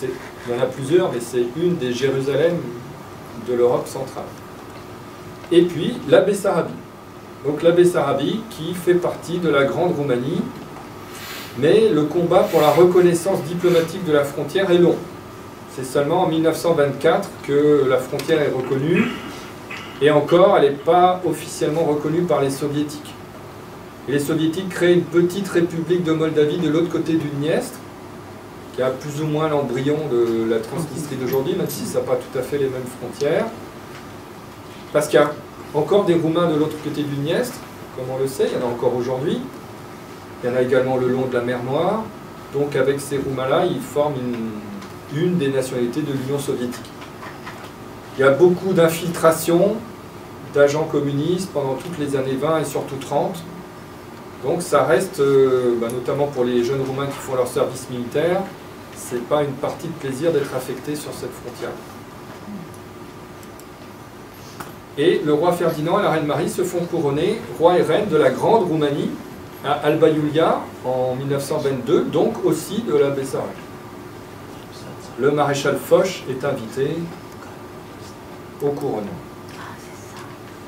Il y en a plusieurs, mais c'est une des Jérusalem de l'Europe centrale. Et puis la Bessarabie. Donc la Bessarabie qui fait partie de la Grande Roumanie, mais le combat pour la reconnaissance diplomatique de la frontière est long. C'est seulement en 1924 que la frontière est reconnue, et encore, elle n'est pas officiellement reconnue par les soviétiques les soviétiques créent une petite république de Moldavie de l'autre côté du Dniestre, qui a plus ou moins l'embryon de la Transnistrie d'aujourd'hui, même si ça n'a pas tout à fait les mêmes frontières. Parce qu'il y a encore des Roumains de l'autre côté du Dniestre, comme on le sait, il y en a encore aujourd'hui. Il y en a également le long de la mer Noire. Donc avec ces Roumains-là, ils forment une, des nationalités de l'Union soviétique. Il y a beaucoup d'infiltration d'agents communistes pendant toutes les années 20 et surtout 30 donc ça reste, euh, bah, notamment pour les jeunes Roumains qui font leur service militaire, c'est pas une partie de plaisir d'être affecté sur cette frontière. Et le roi Ferdinand et la reine Marie se font couronner roi et reine de la Grande Roumanie à Alba Iulia en 1922, donc aussi de la Bessarabie. Le maréchal Foch est invité au couronnement.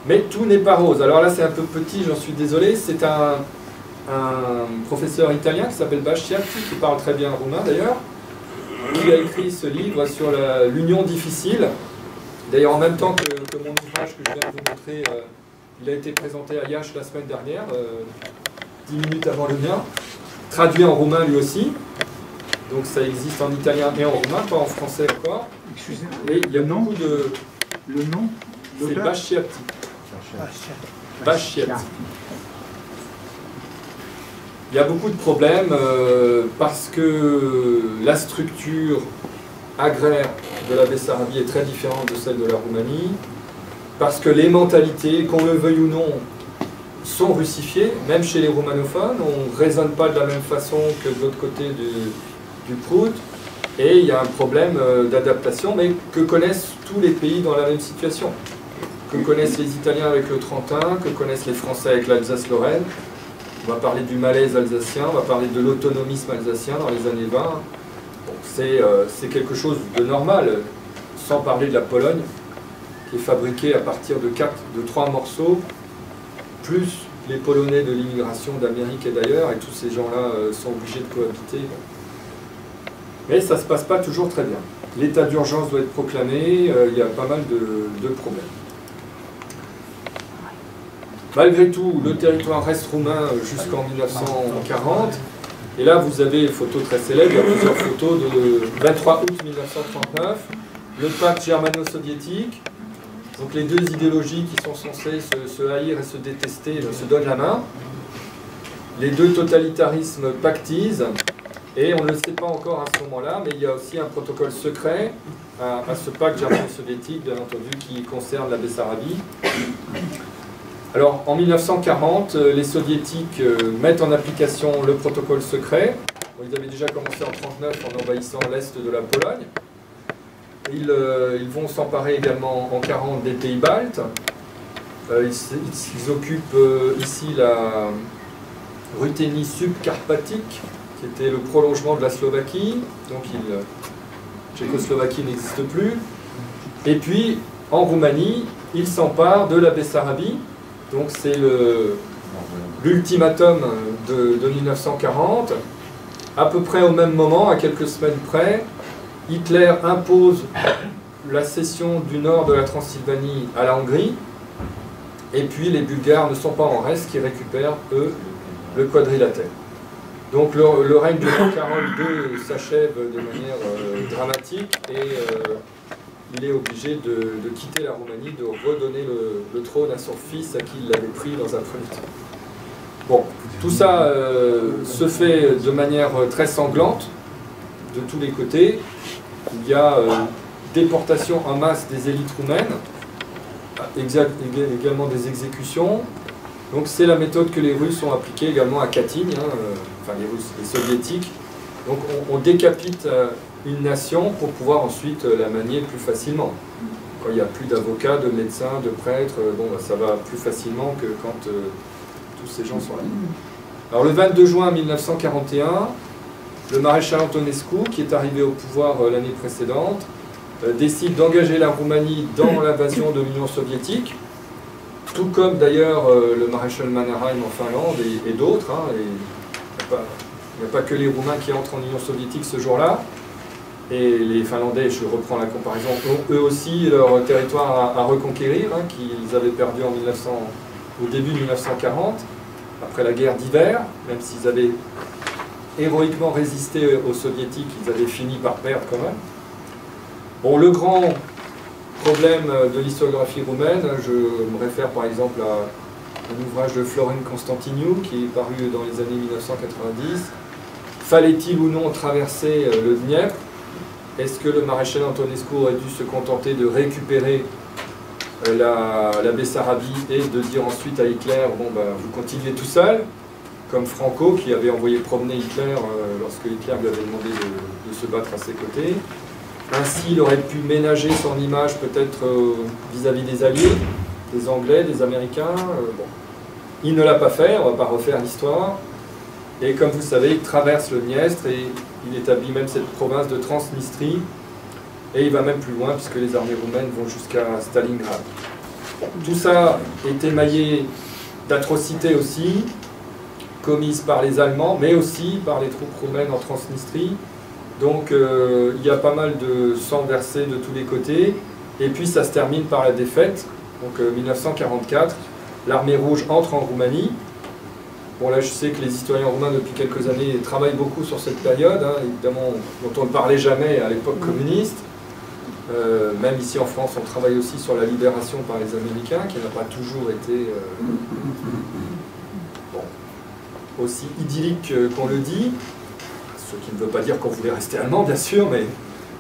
Mais tout n'est pas rose. Alors là, c'est un peu petit, j'en suis désolé. C'est un, professeur italien qui s'appelle Basciati, qui parle très bien roumain d'ailleurs, qui a écrit ce livre sur l'union difficile. D'ailleurs, en même temps que, mon ouvrage que je viens de vous montrer, euh, il a été présenté à Yash la semaine dernière, euh, dix minutes avant le mien, traduit en roumain lui aussi. Donc ça existe en italien et en roumain, pas en français encore. Excusez-moi. Et il y a beaucoup de... Le nom C'est Basciati. Basciati. Il y a beaucoup de problèmes euh, parce que la structure agraire de la Bessarabie est très différente de celle de la Roumanie, parce que les mentalités, qu'on le veuille ou non, sont russifiées, même chez les roumanophones, on ne raisonne pas de la même façon que de l'autre côté du, Prout, et il y a un problème euh, d'adaptation, mais que connaissent tous les pays dans la même situation? Que connaissent les Italiens avec le Trentin, que connaissent les Français avec l'Alsace-Lorraine, on va parler du malaise alsacien, on va parler de l'autonomisme alsacien dans les années 20. Euh, c'est quelque chose de normal, sans parler de la Pologne, qui est fabriquée à partir de, quatre, de trois morceaux, plus les Polonais de l'immigration d'Amérique et d'ailleurs, et tous ces gens-là euh, sont obligés de cohabiter. Mais ça ne se passe pas toujours très bien. L'état d'urgence doit être proclamé, euh, il y a pas mal de problèmes. Malgré tout, le territoire reste roumain jusqu'en 1940. Et là, vous avez une photo très célèbre, il y a plusieurs photos de 23 août 1939, le pacte germano-soviétique. Donc les deux idéologies qui sont censées se, haïr et se détester se donnent la main. Les deux totalitarismes pactisent. Et on ne le sait pas encore à ce moment-là, mais il y a aussi un protocole secret à, ce pacte germano-soviétique, bien entendu, qui concerne la Bessarabie. Alors, en 1940, euh, les soviétiques euh, mettent en application le protocole secret. ils avaient déjà commencé en 1939 en envahissant l'est de la Pologne. Ils, euh, vont s'emparer également en 1940 des pays baltes. ils, occupent ici la Ruthénie subcarpatique, qui était le prolongement de la Slovaquie. Donc, il, Tchécoslovaquie n'existe plus. Et puis, en Roumanie, ils s'emparent de la Bessarabie. Donc, c'est l'ultimatum de, de 1940. À peu près au même moment, à quelques semaines près, Hitler impose la cession du nord de la Transylvanie à la Hongrie. Et puis les Bulgares ne sont pas en reste, qui récupèrent, eux, le quadrilatère. Donc le, règne de Carole II s'achève de manière euh, dramatique et euh, il est obligé de, quitter la Roumanie, de redonner le, trône à son fils à qui il l'avait pris dans un premier temps. Bon, tout ça euh, se fait de manière très sanglante de tous les côtés. Il y a déportation en masse des élites roumaines, également des exécutions. Donc c'est la méthode que les Russes ont appliquée également à Katyn, hein, euh, enfin les Russes, les Soviétiques. Donc on, décapite euh, une nation pour pouvoir ensuite euh, la manier plus facilement. Quand il n'y a plus d'avocats, de médecins, de prêtres, bon, ça va plus facilement que quand tous ces gens sont là. Alors le 22 juin 1941, le maréchal Antonescu, qui est arrivé au pouvoir l'année précédente, décide d'engager la Roumanie dans l'invasion de l'Union soviétique tout comme d'ailleurs euh, le maréchal Mannerheim en Finlande et, d'autres. Hein, il n'y a, pas que les Roumains qui entrent en Union soviétique ce jour-là. Et les Finlandais, je reprends la comparaison, ont eux aussi leur territoire à, reconquérir, hein, qu'ils avaient perdu en 1900, au début de 1940, après la guerre d'hiver, même s'ils avaient héroïquement résisté aux soviétiques, ils avaient fini par perdre quand même. Bon, le grand problème de l'historiographie roumaine, je me réfère par exemple à un ouvrage de Florine Constantiniu qui est paru dans les années 1990. Fallait-il ou non traverser le Dniepr? Est-ce que le maréchal Antonescu aurait dû se contenter de récupérer euh, la, la, Bessarabie et de dire ensuite à Hitler, bon ben vous continuez tout seul, comme Franco qui avait envoyé promener Hitler euh, lorsque Hitler lui avait demandé de se battre à ses côtés ainsi, il aurait pu ménager son image peut-être euh, vis-à-vis des Alliés, des Anglais, des Américains. Euh, bon. Il ne l'a pas fait, on ne va pas refaire l'histoire. Et comme vous savez, il traverse le Dniestre et il établit même cette province de Transnistrie. Et il va même plus loin puisque les armées roumaines vont jusqu'à Stalingrad. Tout ça est émaillé d'atrocités aussi, commises par les Allemands, mais aussi par les troupes roumaines en Transnistrie. Donc euh, il y a pas mal de sang versé de tous les côtés. Et puis ça se termine par la défaite. Donc 1944, euh, l'armée rouge entre en Roumanie. Bon là je sais que les historiens roumains depuis quelques années travaillent beaucoup sur cette période, hein, évidemment dont on ne parlait jamais à l'époque communiste. Euh, même ici en France, on travaille aussi sur la libération par les Américains, qui n'a pas toujours été aussi idyllique qu'on le dit. Ce qui ne veut pas dire qu'on voulait rester allemand, bien sûr, mais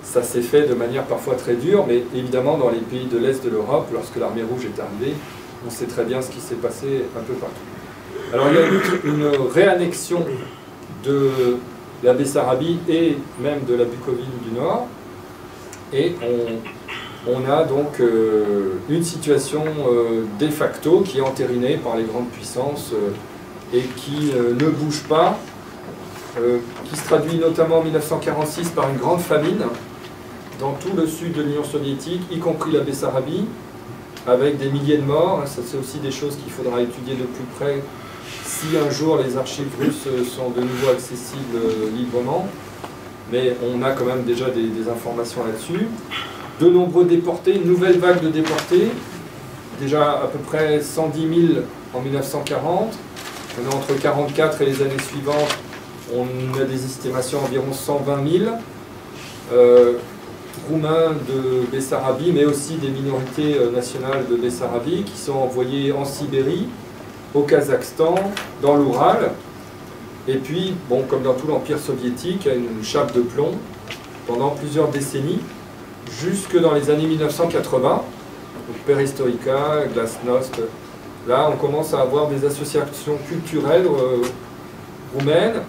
ça s'est fait de manière parfois très dure. Mais évidemment, dans les pays de l'Est de l'Europe, lorsque l'armée rouge est arrivée, on sait très bien ce qui s'est passé un peu partout. Alors il y a eu une réannexion de la Bessarabie et même de la Bucovine du Nord. Et on, a donc euh, une situation euh, de facto qui est entérinée par les grandes puissances euh, et qui ne bouge pas euh, qui se traduit notamment en 1946 par une grande famine dans tout le sud de l'Union soviétique, y compris la Bessarabie, avec des milliers de morts. Ça, c'est aussi des choses qu'il faudra étudier de plus près si un jour les archives russes sont de nouveau accessibles euh, librement. Mais on a quand même déjà des, des informations là-dessus. De nombreux déportés, une nouvelle vague de déportés, déjà à peu près 110 000 en 1940. Entre 1944 et les années suivantes on a des estimations environ 120 000 euh, Roumains de Bessarabie, mais aussi des minorités euh, nationales de Bessarabie qui sont envoyés en Sibérie, au Kazakhstan, dans l'Oural. Et puis, comme dans tout l'Empire soviétique, a une chape de plomb pendant plusieurs décennies, jusque dans les années 1980, donc Perestroïka, Glasnost. Là, on commence à avoir des associations culturelles euh, roumaines.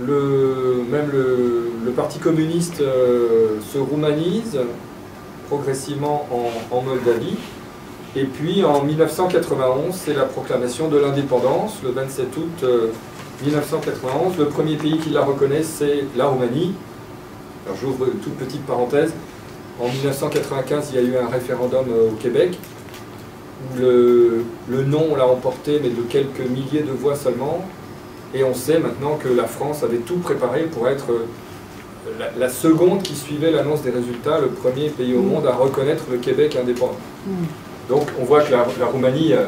Le, même le, Parti communiste euh, se roumanise progressivement en, en, Moldavie. Et puis en 1991, c'est la proclamation de l'indépendance, le 27 août 1991. Le premier pays qui la reconnaît, c'est la Roumanie. Alors j'ouvre une toute petite parenthèse. En 1995, il y a eu un référendum euh, au Québec le, le non l'a emporté, mais de quelques milliers de voix seulement. Et on sait maintenant que la France avait tout préparé pour être euh, la, seconde qui suivait l'annonce des résultats, le premier pays au mm. monde à reconnaître le Québec indépendant. Mm. Donc on voit que la, la Roumanie euh,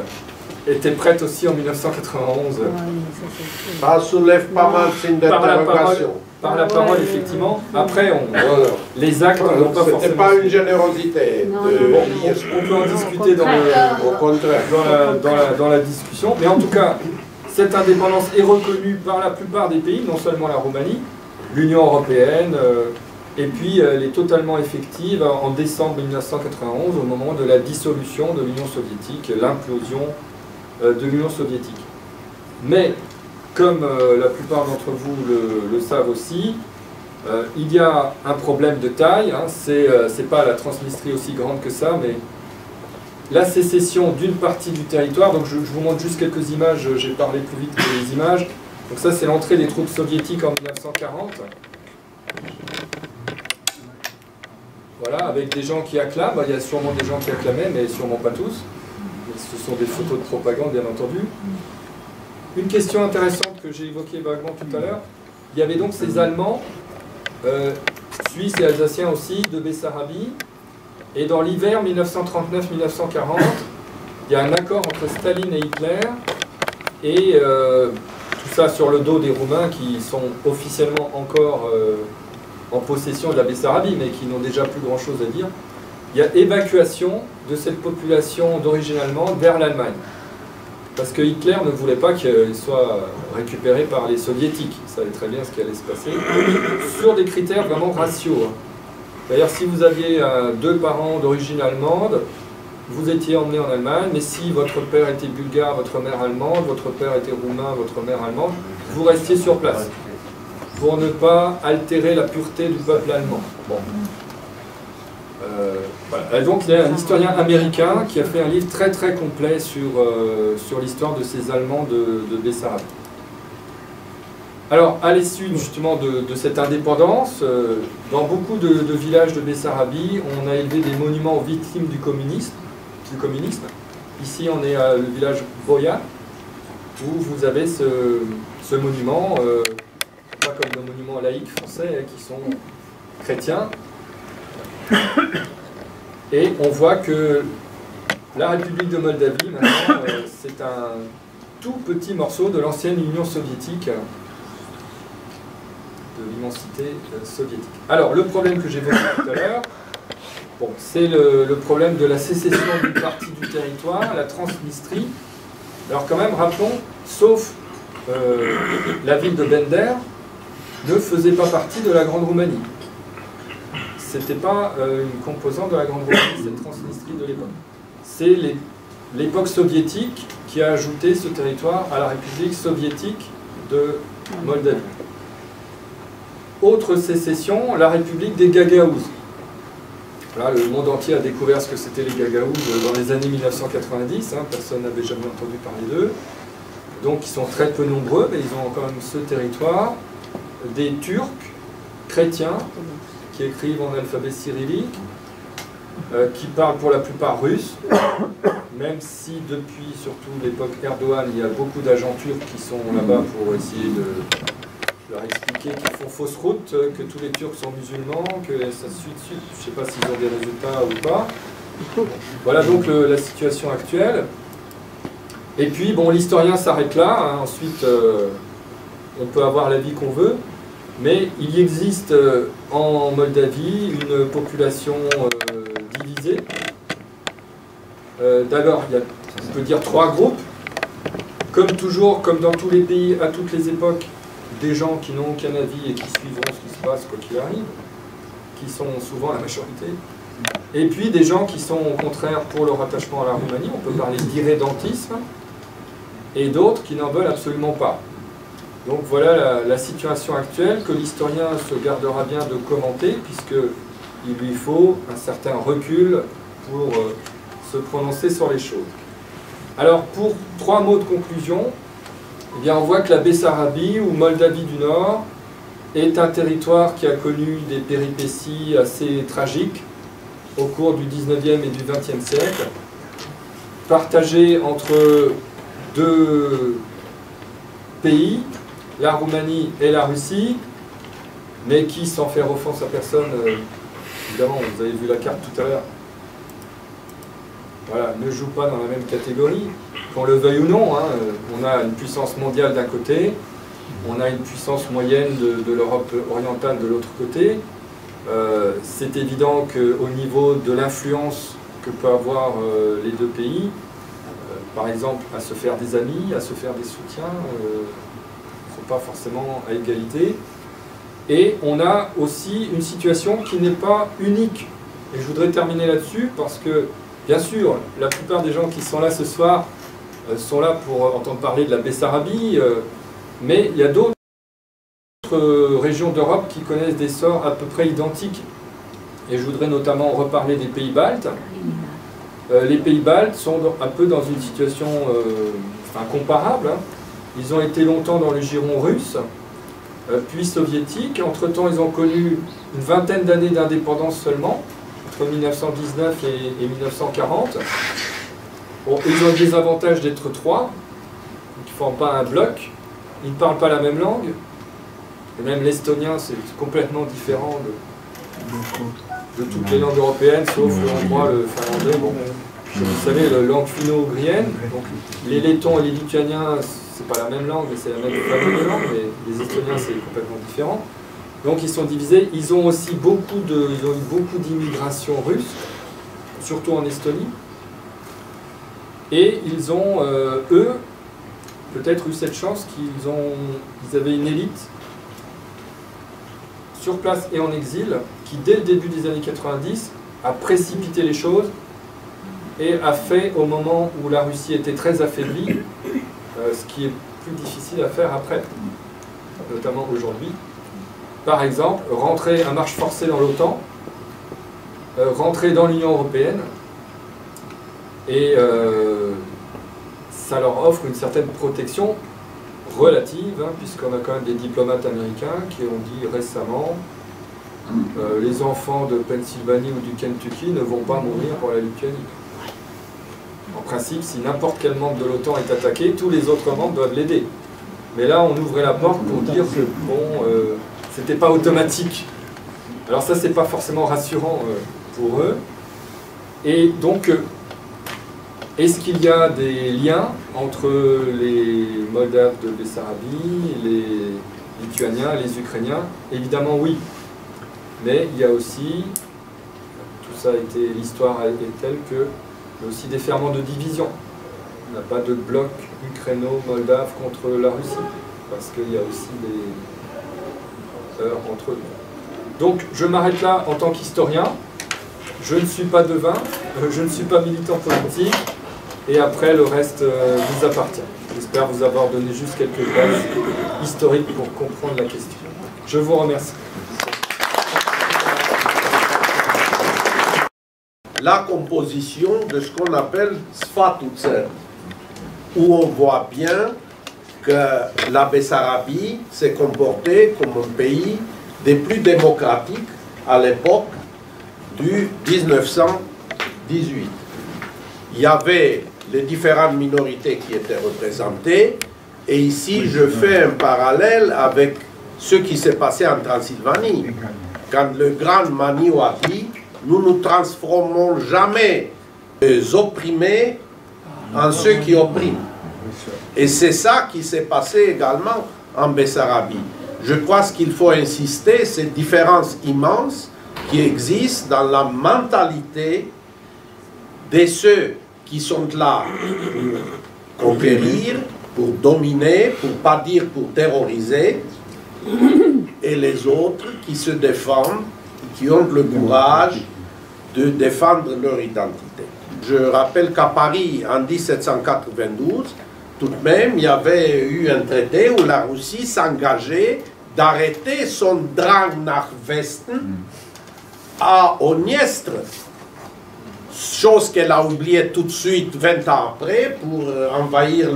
était prête aussi en 1991. Ça soulève pas mal de d'interrogation. Par la parole, effectivement. Après, on, les actes n'ont pas forcément... C'était pas une générosité. on, peut en discuter dans, dans, la, discussion. Mais en tout cas, cette indépendance est reconnue par la plupart des pays, non seulement la Roumanie, l'Union européenne, euh, et puis elle est totalement effective en décembre 1991, au moment de la dissolution de l'Union soviétique, l'implosion euh, de l'Union soviétique. Mais, comme euh, la plupart d'entre vous le, savent aussi, euh, il y a un problème de taille, hein, c'est pas la Transnistrie aussi grande que ça, mais la sécession d'une partie du territoire, donc je, vous montre juste quelques images, j'ai parlé plus vite que les images, donc ça c'est l'entrée des troupes soviétiques en 1940. Voilà, avec des gens qui acclament, il y a sûrement des gens qui acclamaient, mais sûrement pas tous ce sont des photos de propagande, bien entendu. Une question intéressante que j'ai évoquée vaguement tout à l'heure, il y avait donc ces Allemands, euh, Suisses et Alsaciens aussi, de Bessarabie, et dans l'hiver 1939-1940, il y a un accord entre Staline et Hitler, et euh, tout ça sur le dos des Roumains qui sont officiellement encore euh, en possession de la Bessarabie, mais qui n'ont déjà plus grand-chose à dire. Il y a évacuation de cette population d'origine allemande vers l'Allemagne. Parce que Hitler ne voulait pas qu'elle soit récupérée par les soviétiques. Il savait très bien ce qui allait se passer. Sur des critères vraiment raciaux. Hein. D'ailleurs, si vous aviez euh, deux parents d'origine allemande, vous étiez emmené en Allemagne, mais si votre père était bulgare, votre mère allemande, votre père était roumain, votre mère allemande, vous restiez sur place pour ne pas altérer la pureté du peuple allemand. Bon. Euh, donc il y a un historien américain qui a fait un livre très très complet sur, euh, sur l'histoire de ces Allemands de, de Bessarabie. Alors, à l'issue justement de, cette indépendance, euh, dans beaucoup de, villages de Bessarabie, on a élevé des monuments aux victimes du communisme. Du communisme. Ici, on est à le village Boya, où vous avez ce, monument, pas comme nos monuments laïcs français hein, qui sont chrétiens, et on voit que la République de Moldavie, maintenant, euh, c'est un tout petit morceau de l'ancienne Union soviétique, de l'immensité euh, soviétique. Alors, le problème que j'évoquais tout à l'heure, bon, c'est le, problème de la sécession d'une partie du territoire, la Transnistrie. Alors quand même, rappelons, sauf euh, la ville de Bender, ne faisait pas partie de la Grande Roumanie c'était pas euh, une composante de la Grande Roumanie, cette Transnistrie de l'époque. C'est l'époque soviétique qui a ajouté ce territoire à la République soviétique de Moldavie. Autre sécession, la République des Gagaouzes. Là, le monde entier a découvert ce que c'était les Gagaouzes dans les années 1990, hein, personne n'avait jamais entendu parler d'eux. Donc ils sont très peu nombreux, mais ils ont quand même ce territoire. Des Turcs chrétiens qui écrivent en alphabet cyrillique, euh, qui parlent pour la plupart russe, même si depuis surtout l'époque Erdogan, il y a beaucoup d'agents turcs qui sont là-bas pour essayer de leur expliquer qu'ils font fausse route, que tous les Turcs sont musulmans, que ça suit de suite. Je ne sais pas s'ils ont des résultats ou pas. Voilà donc la situation actuelle. Et puis, bon, l'historien s'arrête là. Hein. Ensuite, euh, on peut avoir l'avis qu'on veut. Mais il existe euh, en Moldavie une population euh, divisée. Euh, d'abord, il y a, on peut dire, trois groupes. Comme toujours, comme dans tous les pays, à toutes les époques, des gens qui n'ont aucun avis et qui suivront ce qui se passe quoi qu'il arrive, qui sont souvent la majorité, et puis des gens qui sont au contraire pour le rattachement à la Roumanie, on peut parler d'irrédentisme, et d'autres qui n'en veulent absolument pas. Donc voilà la, situation actuelle que l'historien se gardera bien de commenter, puisqu'il lui faut un certain recul pour euh, se prononcer sur les choses. Alors pour trois mots de conclusion, eh bien, on voit que la Bessarabie ou Moldavie du Nord est un territoire qui a connu des péripéties assez tragiques au cours du 19e et du 20e siècle, partagé entre deux pays, la Roumanie et la Russie, mais qui, sans faire offense à personne, euh, évidemment, vous avez vu la carte tout à l'heure, voilà, ne joue pas dans la même catégorie, qu'on le veuille ou non. Hein, euh, on a une puissance mondiale d'un côté, on a une puissance moyenne de, l'Europe orientale de l'autre côté. Euh, c'est évident qu'au niveau de l'influence que peuvent avoir les deux pays, par exemple, à se faire des amis, à se faire des soutiens, pas forcément à égalité. Et on a aussi une situation qui n'est pas unique. Et je voudrais terminer là-dessus parce que Bien sûr, la plupart des gens qui sont là ce soir euh, sont là pour entendre parler de la Bessarabie, euh, mais il y a d'autres régions d'Europe qui connaissent des sorts à peu près identiques. Et je voudrais notamment reparler des pays baltes. Euh, les pays baltes sont un peu dans une situation comparable. Hein. Ils ont été longtemps dans le giron russe, puis soviétique. Entre-temps, ils ont connu une vingtaine d'années d'indépendance seulement. 1919 et, 1940. ils ont le désavantage d'être trois, ils ne forment pas un bloc, ils ne parlent pas la même langue, et même l'estonien c'est complètement différent de, toutes les langues européennes, sauf le hongrois, le finlandais. Vous savez, la langue finno-ougrienne, les lettons et les lituaniens, c'est pas la même langue, mais c'est la même famille de langue, mais les estoniens c'est complètement différent. Donc ils sont divisés. Ils ont aussi beaucoup de, ils ont eu beaucoup d'immigration russe, surtout en Estonie. Et ils ont, euh, eux, peut-être eu cette chance qu'ils ont, ils avaient une élite sur place et en exil qui, dès le début des années 90, a précipité les choses et a fait, au moment où la Russie était très affaiblie, ce qui est plus difficile à faire après, notamment aujourd'hui, par exemple, rentrer à marche forcée dans l'OTAN, euh, rentrer dans l'Union européenne, et euh, ça leur offre une certaine protection relative, hein, puisqu'on a quand même des diplomates américains qui ont dit récemment euh, les enfants de Pennsylvanie ou du Kentucky ne vont pas mourir pour la Lituanie. En principe, si n'importe quel membre de l'OTAN est attaqué, tous les autres membres doivent l'aider. Mais là, on ouvrait la porte pour dire que, bon, c'était pas automatique. Alors ça, c'est pas forcément rassurant euh, pour eux. Et donc, euh, est-ce qu'il y a des liens entre les Moldaves de Bessarabie, les Lituaniens, les Ukrainiens? Évidemment, oui. Mais il y a aussi, tout ça a été, l'histoire est telle que, a aussi des ferments de division. On n'a pas de bloc ukraino-moldave contre la Russie, parce qu'il y a aussi des, entre Donc je m'arrête là en tant qu'historien. Je ne suis pas devin, euh, je ne suis pas militant politique, et après le reste euh, vous appartient. J'espère vous avoir donné juste quelques bases historiques pour comprendre la question. Je vous remercie. La composition de ce qu'on appelle Sfatutser, où on voit bien que la Bessarabie s'est comportée comme un pays des plus démocratiques à l'époque du 1918. Il y avait les différentes minorités qui étaient représentées, et ici je fais un parallèle avec ce qui s'est passé en Transylvanie. Quand le grand Maniou Nous ne transformons jamais les opprimés en ceux qui oppriment. Et c'est ça qui s'est passé également en Bessarabie. Je crois qu'il faut insister, cette différence immense qui existe dans la mentalité de ceux qui sont là pour conquérir, pour dominer, pour pas dire pour terroriser, et les autres qui se défendent, qui ont le courage de défendre leur identité. Je rappelle qu'à Paris, en 1792, tout de même, il y avait eu un traité où la Russie s'engageait d'arrêter son drang nach Westen à Oniestre, chose qu'elle a oubliée tout de suite 20 ans après pour euh, envahir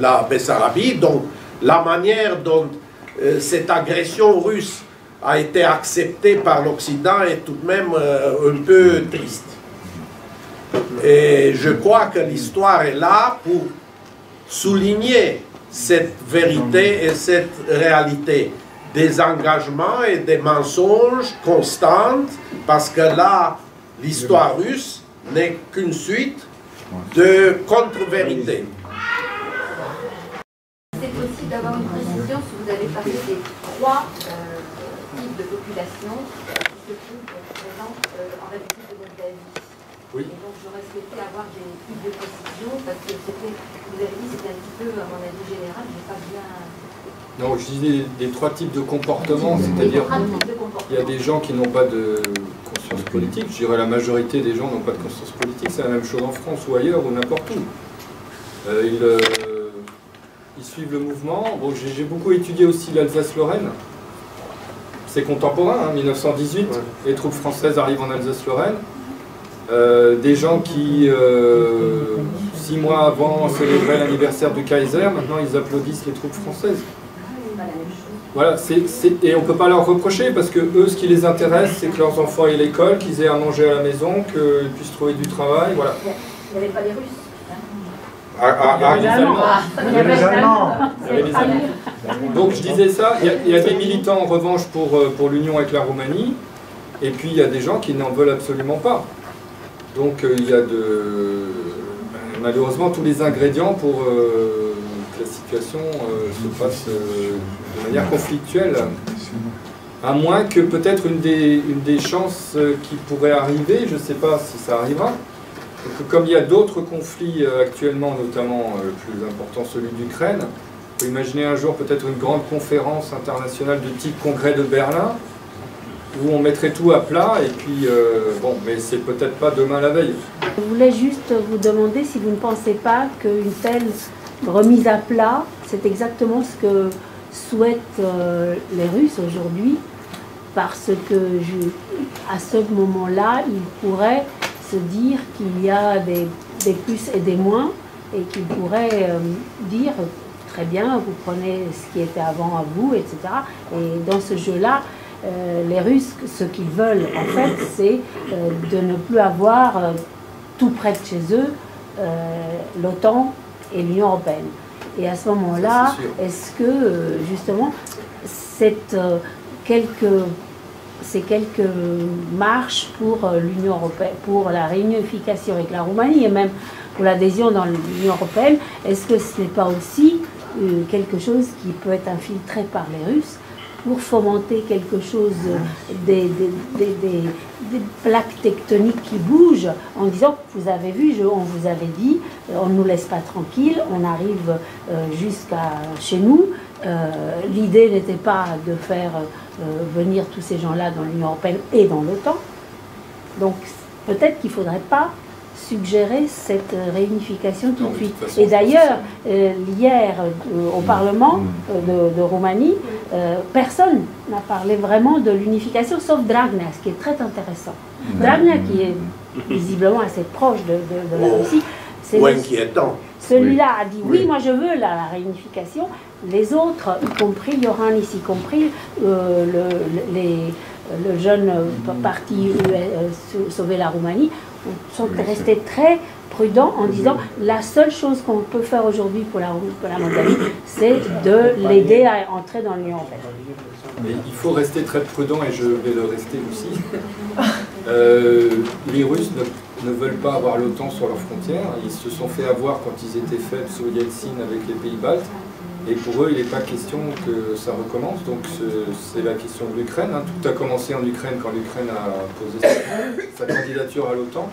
la Bessarabie. Donc la manière dont euh, cette agression russe a été acceptée par l'Occident est tout de même euh, un peu triste. Et je crois que l'histoire est là pour souligner cette vérité et cette réalité des engagements et des mensonges constants, parce que là, l'histoire russe n'est qu'une suite de contre-vérités. C'est possible d'avoir une précision si vous avez parlé des trois euh, types de population qui se trouvent présentes euh, en République de Moldavie. Oui. Et donc j'aurais souhaité avoir des plus de précision parce que c'était, vous avez dit, c'était un petit peu, à mon avis général, j'ai pas bien. Non, je disais des trois types de comportements, c'est-à-dire il y a des gens qui n'ont pas de conscience politique. Je dirais la majorité des gens n'ont pas de conscience politique. C'est la même chose en France ou ailleurs ou n'importe où. Euh, ils, euh, ils suivent le mouvement. Bon, j'ai beaucoup étudié aussi l'Alsace-Lorraine. C'est contemporain, hein, 1918. Les troupes françaises arrivent en Alsace-Lorraine. Euh, des gens qui, euh, six mois avant, célébraient l'anniversaire du Kaiser, maintenant ils applaudissent les troupes françaises. Voilà, et on ne peut pas leur reprocher parce que eux, ce qui les intéresse, c'est que leurs enfants aient l'école, qu'ils aient à manger à la maison, qu'ils puissent trouver du travail. Voilà. Il n'y avait pas les Russes. Il y avait les Allemands. Il y avait les Allemands. Il y avait les Allemands. Donc je disais ça, il y, a, il y a des militants en revanche pour, euh, pour l'union avec la Roumanie, et puis il y a des gens qui n'en veulent absolument pas. Donc euh, il y a de, ben, malheureusement tous les ingrédients pour euh, que la situation euh, se passe de manière conflictuelle. À moins que peut-être une des, chances qui pourrait arriver, je ne sais pas si ça arrivera, comme il y a d'autres conflits actuellement, notamment le plus important, celui d'Ukraine, on peut imaginer un jour peut-être une grande conférence internationale de type congrès de Berlin, où on mettrait tout à plat, et puis, euh, bon, mais c'est peut-être pas demain la veille. Je voulais juste vous demander si vous ne pensez pas qu'une telle remise à plat, c'est exactement ce que souhaitent euh, les Russes aujourd'hui, parce que à ce moment-là, ils pourraient se dire qu'il y a des, des plus et des moins, et qu'ils pourraient euh, dire très bien, vous prenez ce qui était avant à vous, etc. Et dans ce jeu-là, euh, les Russes, ce qu'ils veulent en fait, c'est euh, de ne plus avoir euh, tout près de chez eux l'OTAN et l'Union européenne. Et à ce moment-là, est-ce que justement cette, quelques, ces quelques marches pour l'Union européenne, pour la réunification avec la Roumanie et même pour l'adhésion dans l'Union européenne, est-ce que ce n'est pas aussi quelque chose qui peut être infiltré par les Russes pour fomenter quelque chose, des, des- des- plaques tectoniques qui bougent, en disant, vous avez vu, on vous avait dit, euh, on ne nous laisse pas tranquille, on arrive euh, jusqu'à chez nous. Euh, L'idée n'était pas de faire venir tous ces gens-là dans l'Union européenne et dans l'OTAN. Donc peut-être qu'il ne faudrait pas suggérer cette euh, réunification tout de suite. Et d'ailleurs, euh, hier euh, au Parlement euh, de, de Roumanie, personne n'a parlé vraiment de l'unification, sauf Dragnea, ce qui est très intéressant. Dragnea, qui est visiblement assez proche de, de- de la Oh. Russie, c'est inquiétant. celui-là a dit oui, moi je veux la, la réunification. Les autres, y compris Yohannis, y compris le, les- le jeune euh, parti euh, euh, Sauver la Roumanie, sont restés très prudents en disant la seule chose qu'on peut faire aujourd'hui pour la, pour la Moldavie, c'est de l'aider à entrer dans l'Union européenne. Mais il faut rester très prudent et je vais le rester aussi. Euh, les Russes ne, ne veulent pas avoir l'OTAN sur leurs frontières. Ils se sont fait avoir quand ils étaient faibles sous Yeltsin avec les pays baltes. Et pour eux, il n'est pas question que ça recommence. Donc ce- c'est la question de l'Ukraine. hein. Tout a commencé en Ukraine quand l'Ukraine a posé sa, sa candidature à l'OTAN.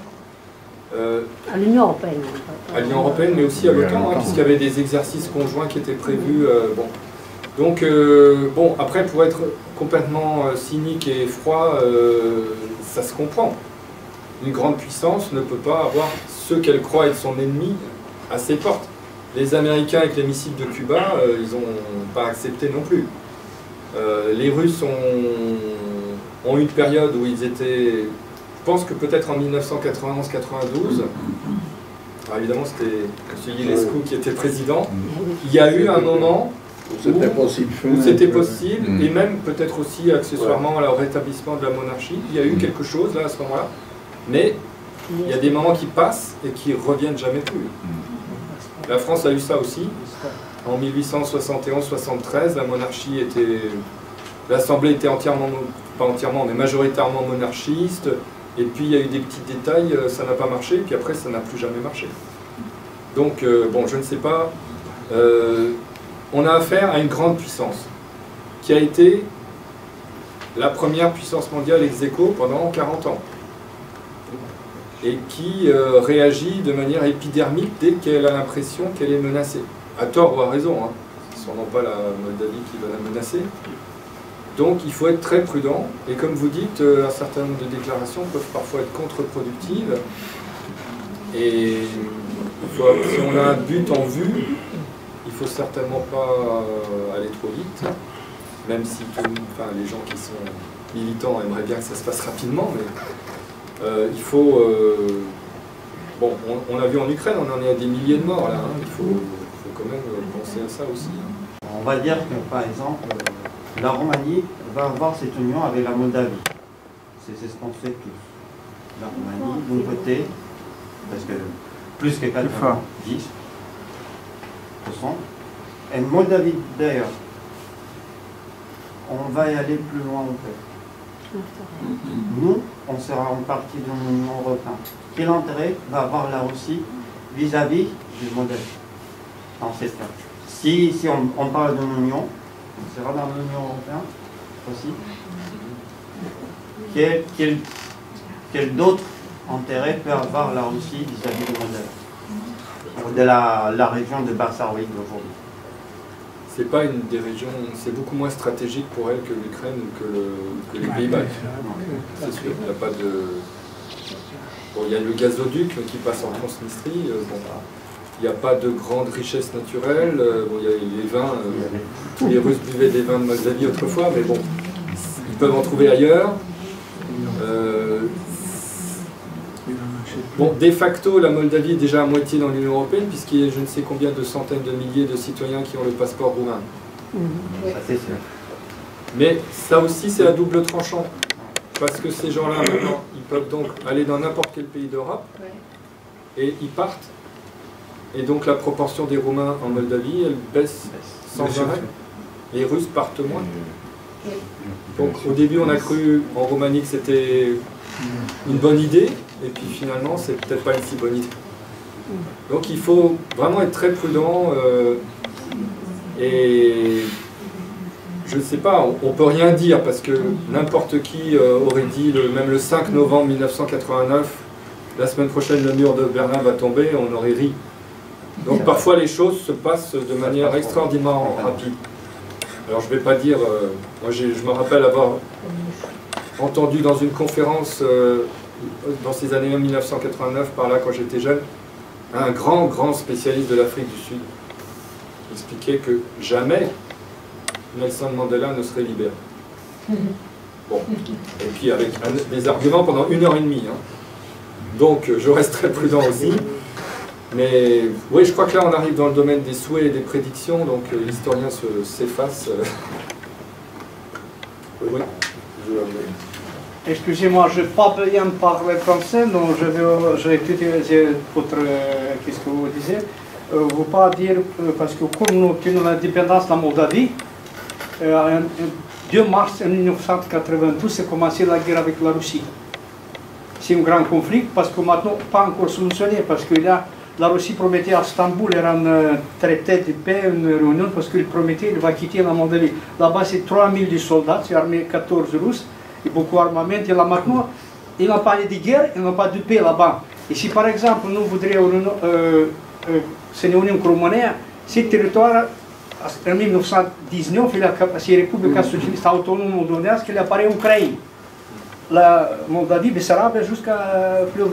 Euh, À l'Union européenne. à l'Union européenne, mais aussi à l'OTAN, hein, puisqu'il y avait des exercices conjoints qui étaient prévus. euh, bon. Donc, euh, bon, après, pour être complètement euh, cynique et froid, euh, ça se comprend. Une grande puissance ne peut pas avoir ce qu'elle croit être son ennemi à ses portes. Les Américains avec les missiles de Cuba, euh, ils n'ont pas accepté non plus. Euh, les Russes ont, ont eu une période où ils étaient, je pense que peut-être en 1991-92, alors évidemment c'était M. Ionescu qui était président, il y a eu un moment C'était possible. où c'était possible, Mm. et même peut-être aussi accessoirement au rétablissement de la monarchie. Il y a eu Mm. quelque chose là à ce moment-là, mais il y a des moments qui passent et qui reviennent jamais plus. La France a eu ça aussi. En 1871-73, la monarchie était. L'Assemblée était entièrement, pas entièrement, mais majoritairement monarchiste. Et puis il y a eu des petits détails, euh, ça n'a pas marché, puis après ça n'a plus jamais marché. Donc, euh, bon, je ne sais pas. euh, on a affaire à une grande puissance qui a été la première puissance mondiale ex aequo pendant 40 ans et qui euh, réagit de manière épidermique dès qu'elle a l'impression qu'elle est menacée. À tort ou à raison, hein. ce ne sont pas la Moldavie qui va la menacer. Donc il faut être très prudent, et comme vous dites, euh, un certain nombre de déclarations peuvent parfois être contre-productives, et si on a un but en vue, il faut certainement pas euh, aller trop vite, même si les gens qui sont militants aimeraient bien que ça se passe rapidement, mais il faut. euh, bon, on, on l'a vu en Ukraine, on en est à des milliers de morts là. hein. Il faut, faut quand même euh, penser à ça aussi. hein. On va dire que par exemple, euh, la Roumanie va avoir cette union avec la Moldavie. C'est ce qu'on sait tous. La Roumanie, d'un côté, parce que plus que 90%, et Moldavie d'ailleurs. On va y aller plus loin en fait. Nous, on sera en partie de l'Union européenne. Quel intérêt va avoir la Russie vis-à-vis du cas Si, si on, parle d'une union, on sera dans l'Union européenne aussi. Quel, quel, quel d'autres intérêts peut avoir la Russie vis-à-vis du Ou de la, région de Bassarvik aujourd'hui C'est pas une des régions, c'est beaucoup moins stratégique pour elle que l'Ukraine ou que, le- que les Pays-Bas. C'est sûr, il n'y a pas de. Bon, il y a le gazoduc qui passe en Transnistrie. euh, bon, il n'y a pas de grande richesse naturelle. euh, bon, il y a les vins. euh, les Russes buvaient des vins de Moldavie autrefois, mais bon, ils peuvent en trouver ailleurs. Euh, bon, de facto, la Moldavie est déjà à moitié dans l'Union Européenne, puisqu'il y a je ne sais combien de centaines de milliers de citoyens qui ont le passeport roumain. Ça c'est sûr. Mais ça aussi, c'est à double tranchant. Parce que ces gens-là, maintenant, ils peuvent donc aller dans n'importe quel pays d'Europe et ils partent. Et donc la proportion des Roumains en Moldavie, elle baisse sans arrêt. Les Russes partent moins. Donc au début, on a cru en Roumanie que c'était une bonne idée, et puis finalement, c'est peut-être pas une si bonne idée. Donc il faut vraiment être très prudent euh, et je ne sais pas, on, on peut rien dire parce que n'importe qui euh, aurait dit, le- même le 5 novembre 1989, la semaine prochaine le mur de Berlin va tomber, on aurait ri. Donc parfois les choses se passent de manière extraordinairement rapide. Alors je ne vais pas dire, euh, moi je me rappelle avoir entendu dans une conférence dans ces années 1989, par là quand j'étais jeune, un grand, grand spécialiste de l'Afrique du Sud expliquait que jamais Nelson Mandela ne serait libéré. Bon. Et puis avec un- des arguments pendant une heure et demie. hein. Donc euh, je reste très prudent aussi. Mais oui, je crois que là on arrive dans le domaine des souhaits et des prédictions, donc euh, l'historien se- s'efface. euh. Oui. Excusez-moi, je ne pas bien parler français, donc je vais, je vais utiliser votre, euh, qu'est-ce que vous disiez? Euh, vous pas dire, euh, parce que comme nous tenons l'indépendance de la Moldavie, euh, en- en 2 mars 1992, c'est commencé la guerre avec la Russie. C'est un grand conflit parce que maintenant, pas encore solutionné, parce que là, la Russie promettait à Istanbul, il y a un euh, traité de paix, une réunion, parce qu'il promettait qu'il va quitter la Moldavie. Là-bas, c'est 3000 de soldats, c'est armée 14 Russes, beaucoup d'armement. Et là maintenant, ils n'ont pas de guerre, ils n'ont pas de paix là-bas. Et si par exemple, nous voudrions euh, euh, se unir avec Roumanie, ce territoire în 1919 il a si Repubblica Socialista Autonomă Moldovenească le apare Ucraina. La Moldavie, Bessarabia jusqu'à plus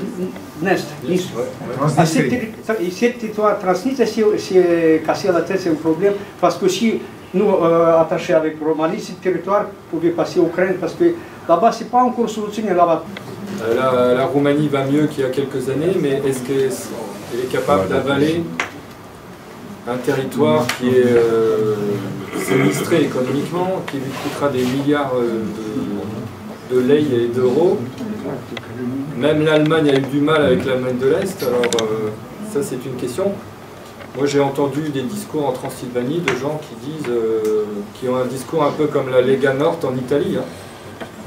nord. Est. Et cette terri- et cette territoire Transnistria, c'est- c'est cassé la tête, c'est un problème, parce que si nous euh, attachés avec Roumanie, ce territoire pouvait passer Ukraine, parce que là-bas, c'est pas encore solutionné là-bas. Euh, La, la Roumanie va mieux qu'il y a quelques années, mais est-ce qu'elle est capable d'avaler un territoire qui est euh, sinistré économiquement, qui lui coûtera des milliards euh, de, de lei et d'euros? Même l'Allemagne a eu du mal avec l'Allemagne de l'Est, alors euh, ça c'est une question. Moi j'ai entendu des discours en Transylvanie de gens qui disent, euh, qui ont un discours un peu comme la Lega Nord en Italie. hein.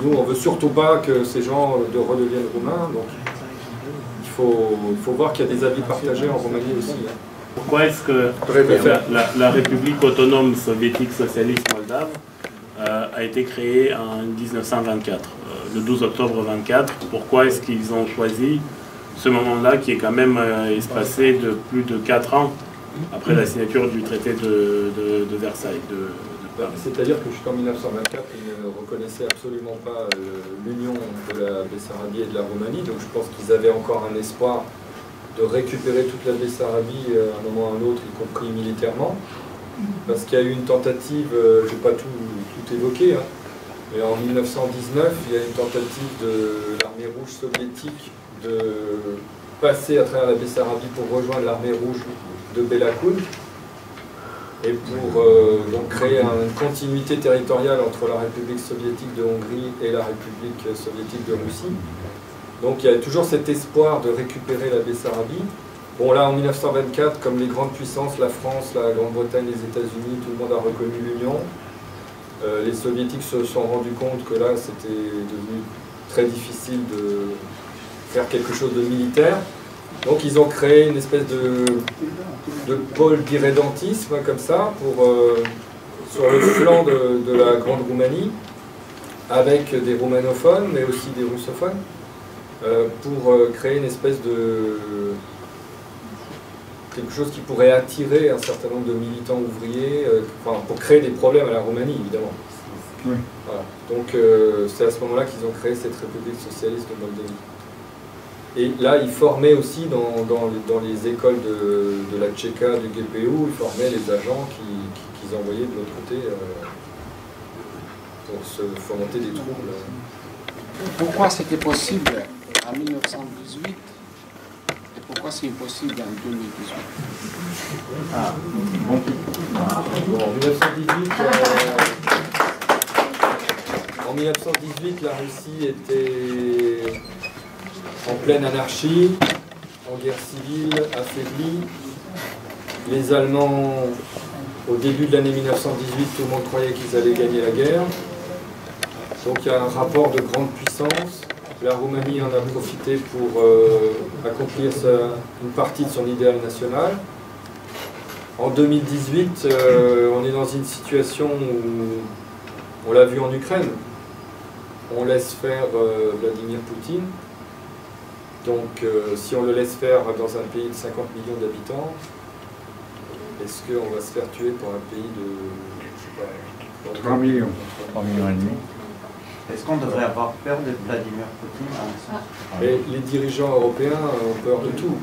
Nous, on veut surtout pas que ces gens euh, de redeviennent roumains, donc il faut, il faut voir qu'il y a des avis partagés en Roumanie aussi. hein. Pourquoi est-ce que la, la République autonome soviétique socialiste moldave euh, a été créée en 1924, euh, le 12 octobre 24 Pourquoi est-ce qu'ils ont choisi ce moment-là qui est quand même euh, espacé de plus de 4 ans après la signature du traité de, de- de Versailles de, C'est-à-dire que jusqu'en 1924, ils ne reconnaissaient absolument pas euh, l'union de la Bessarabie et de la Roumanie, donc je pense qu'ils avaient encore un espoir de récupérer toute la Bessarabie euh, à un moment ou à un autre, y compris militairement. Parce qu'il y a eu une tentative, euh, je ne vais pas tout, tout évoquer, hein, mais en 1919, il y a une tentative de l'armée rouge soviétique de passer à travers la Bessarabie pour rejoindre l'armée rouge de Belakoun et pour euh, donc créer une continuité territoriale entre la République soviétique de Hongrie et la République soviétique de Russie. Donc il y a toujours cet espoir de récupérer la Bessarabie. Bon là en 1924, comme les grandes puissances, la France, la Grande-Bretagne, les États-Unis, tout le monde a reconnu l'Union. Euh, les soviétiques se sont rendus compte que là c'était devenu très difficile de faire quelque chose de militaire. Donc ils ont créé une espèce de, de pôle d'irrédentisme comme ça pour, euh, sur le flanc de, de la Grande Roumanie avec des roumanophones mais aussi des russophones euh, pour euh, créer une espèce de quelque chose qui pourrait attirer un certain nombre de militants ouvriers, enfin, pour créer des problèmes à la Roumanie évidemment. Voilà. Donc c'est à ce moment-là qu'ils ont créé cette République socialiste de Moldavie. Et là, ils formaient aussi dans, dans les, dans les écoles de, de la Tchéka, du GPU, ils formaient les agents qui- qui- qu'ils envoyaient de l'autre côté euh, pour se fomenter des troubles. Pourquoi c'était possible en 1918 et pourquoi c'est impossible en 2018 Bon, en 1918, euh, en 1918, la Russie était en pleine anarchie, en guerre civile, affaiblie. Les Allemands, au début de l'année 1918, tout le monde croyait qu'ils allaient gagner la guerre. Donc il y a un rapport de grande puissance. La Roumanie en a profité pour euh, accomplir une partie de son idéal national. En 2018, euh, on est dans une situation où, on l'a vu en Ukraine, on laisse faire euh, Vladimir Poutine. Donc euh, si on le laisse faire dans un pays de 50 millions d'habitants, est-ce qu'on va se faire tuer pour un pays de... je sais pas, 3 millions. 3 millions et demi? Est-ce qu'on devrait avoir peur de Vladimir Poutine? Dans le sens Mais les dirigeants européens ont peur de tout.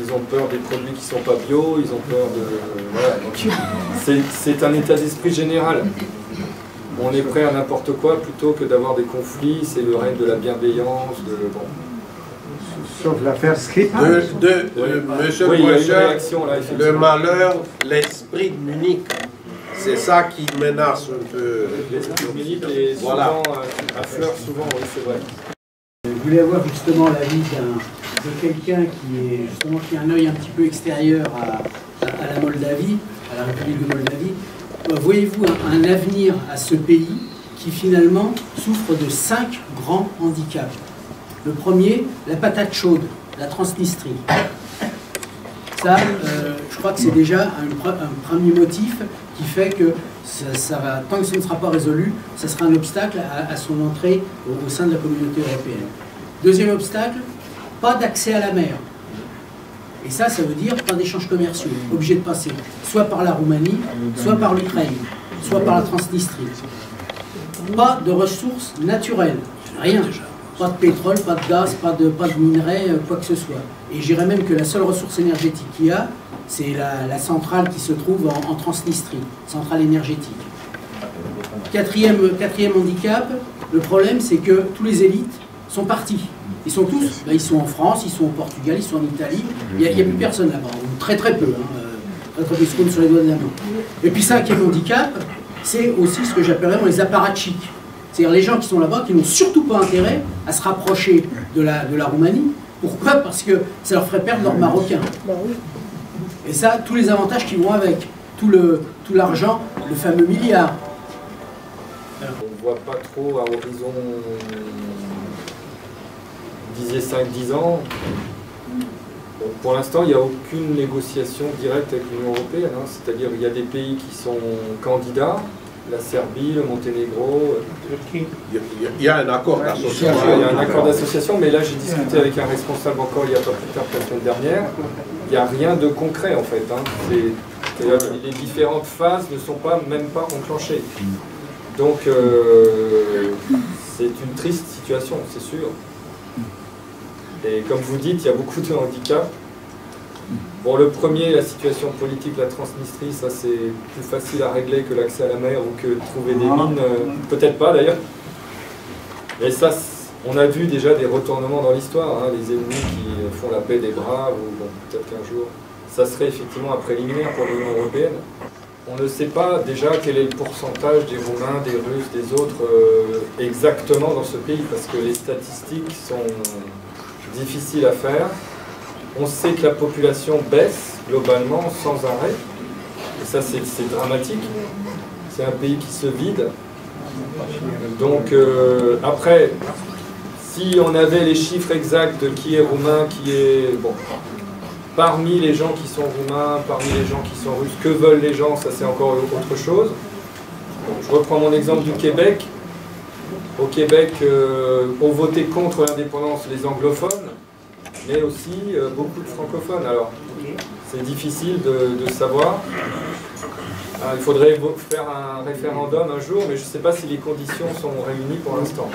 Ils ont peur des produits qui ne sont pas bio, ils ont peur de... Voilà, c'est un état d'esprit général. On est prêt à n'importe quoi plutôt que d'avoir des conflits, c'est le règne de la bienveillance, de... Bon. Sauf l'affaire Skripal. De, de, euh, monsieur Oui, le professeur, réaction là, malheur, l'esprit de Munich, c'est ça qui menace un peu. L'esprit Munich est souvent, Voilà. euh, affleure souvent, oui c'est vrai. Je voulais avoir justement l'avis d'un- de quelqu'un qui est justement qui a un œil un petit peu extérieur à, à- à la Moldavie, à la République de Moldavie. Euh, Voyez-vous un, avenir à ce pays qui finalement souffre de cinq grands handicaps Le premier, la patate chaude, la Transnistrie. Ça, euh, je crois que c'est déjà un, pre- un premier motif qui fait que tant que ce ne sera pas résolu, ça sera un obstacle à, son entrée au sein de la communauté européenne. Deuxième obstacle, pas d'accès à la mer. Et ça, ça veut dire pas d'échanges commerciaux, obligé de passer soit par la Roumanie, soit par l'Ukraine, soit par la Transnistrie. Pas de ressources naturelles, rien. Pas de pétrole, pas de gaz, pas de, pas de minerais, euh, quoi que ce soit. Et je dirais même que la seule ressource énergétique qu'il y a, c'est la, centrale qui se trouve en, en Transnistrie, centrale énergétique. Quatrième, quatrième handicap, le problème c'est que tous les élites sont partis. Ils sont tous, ben, ils sont en France, ils sont au Portugal, ils sont en Italie, il n'y a, a plus personne là-bas, ou très très peu, hein, euh, très sur les doigts de la main. Et puis cinquième handicap, c'est aussi ce que j'appellerais les apparatchiks. C'est-à-dire les gens qui sont là-bas, qui n'ont surtout pas intérêt à se rapprocher de la, Roumanie. Pourquoi? Parce que ça leur ferait perdre leur marocain. Et ça, tous les avantages qui vont avec, tout le- l'argent, le fameux milliard. On ne voit pas trop à horizon, disiez 5-10 ans. Bon, pour l'instant, il n'y a aucune négociation directe avec l'Union Européenne. hein. C'est-à-dire il y a des pays qui sont candidats, la Serbie, le Monténégro. Il y a- il y a un accord d'association. Il y a un accord d'association, mais là j'ai discuté avec un responsable encore il n'y a pas plus tard que la semaine dernière. Il n'y a rien de concret en fait. hein. Les différentes phases ne sont pas même pas enclenchées. Donc euh, c'est une triste situation, c'est sûr. Et comme vous dites, il y a beaucoup de handicaps. Bon, le premier, la situation politique, la Transnistrie, ça c'est plus facile à régler que l'accès à la mer ou que de trouver des mines. euh, Peut-être pas d'ailleurs. Et ça, on a vu déjà des retournements dans l'histoire, hein, les ennemis qui euh, font la paix des braves, ou bon, peut-être qu'un jour, ça serait effectivement un préliminaire pour l'Union Européenne. On ne sait pas déjà quel est le pourcentage des Roumains, des Russes, des autres euh, exactement dans ce pays, parce que les statistiques sont difficiles à faire. On sait que la population baisse globalement sans arrêt, et ça c'est dramatique. C'est un pays qui se vide. Donc euh, après, si on avait les chiffres exacts de qui est roumain, qui est... Bon, parmi les gens qui sont roumains, parmi les gens qui sont russes, que veulent les gens, ça c'est encore autre chose. Je reprends mon exemple du Québec. Au Québec, euh, ont voté contre l'indépendance les anglophones, mais aussi euh, beaucoup de francophones. Alors, c'est difficile de, savoir. Ah, il faudrait faire un référendum un jour, mais je ne sais pas si les conditions sont réunies pour l'instant.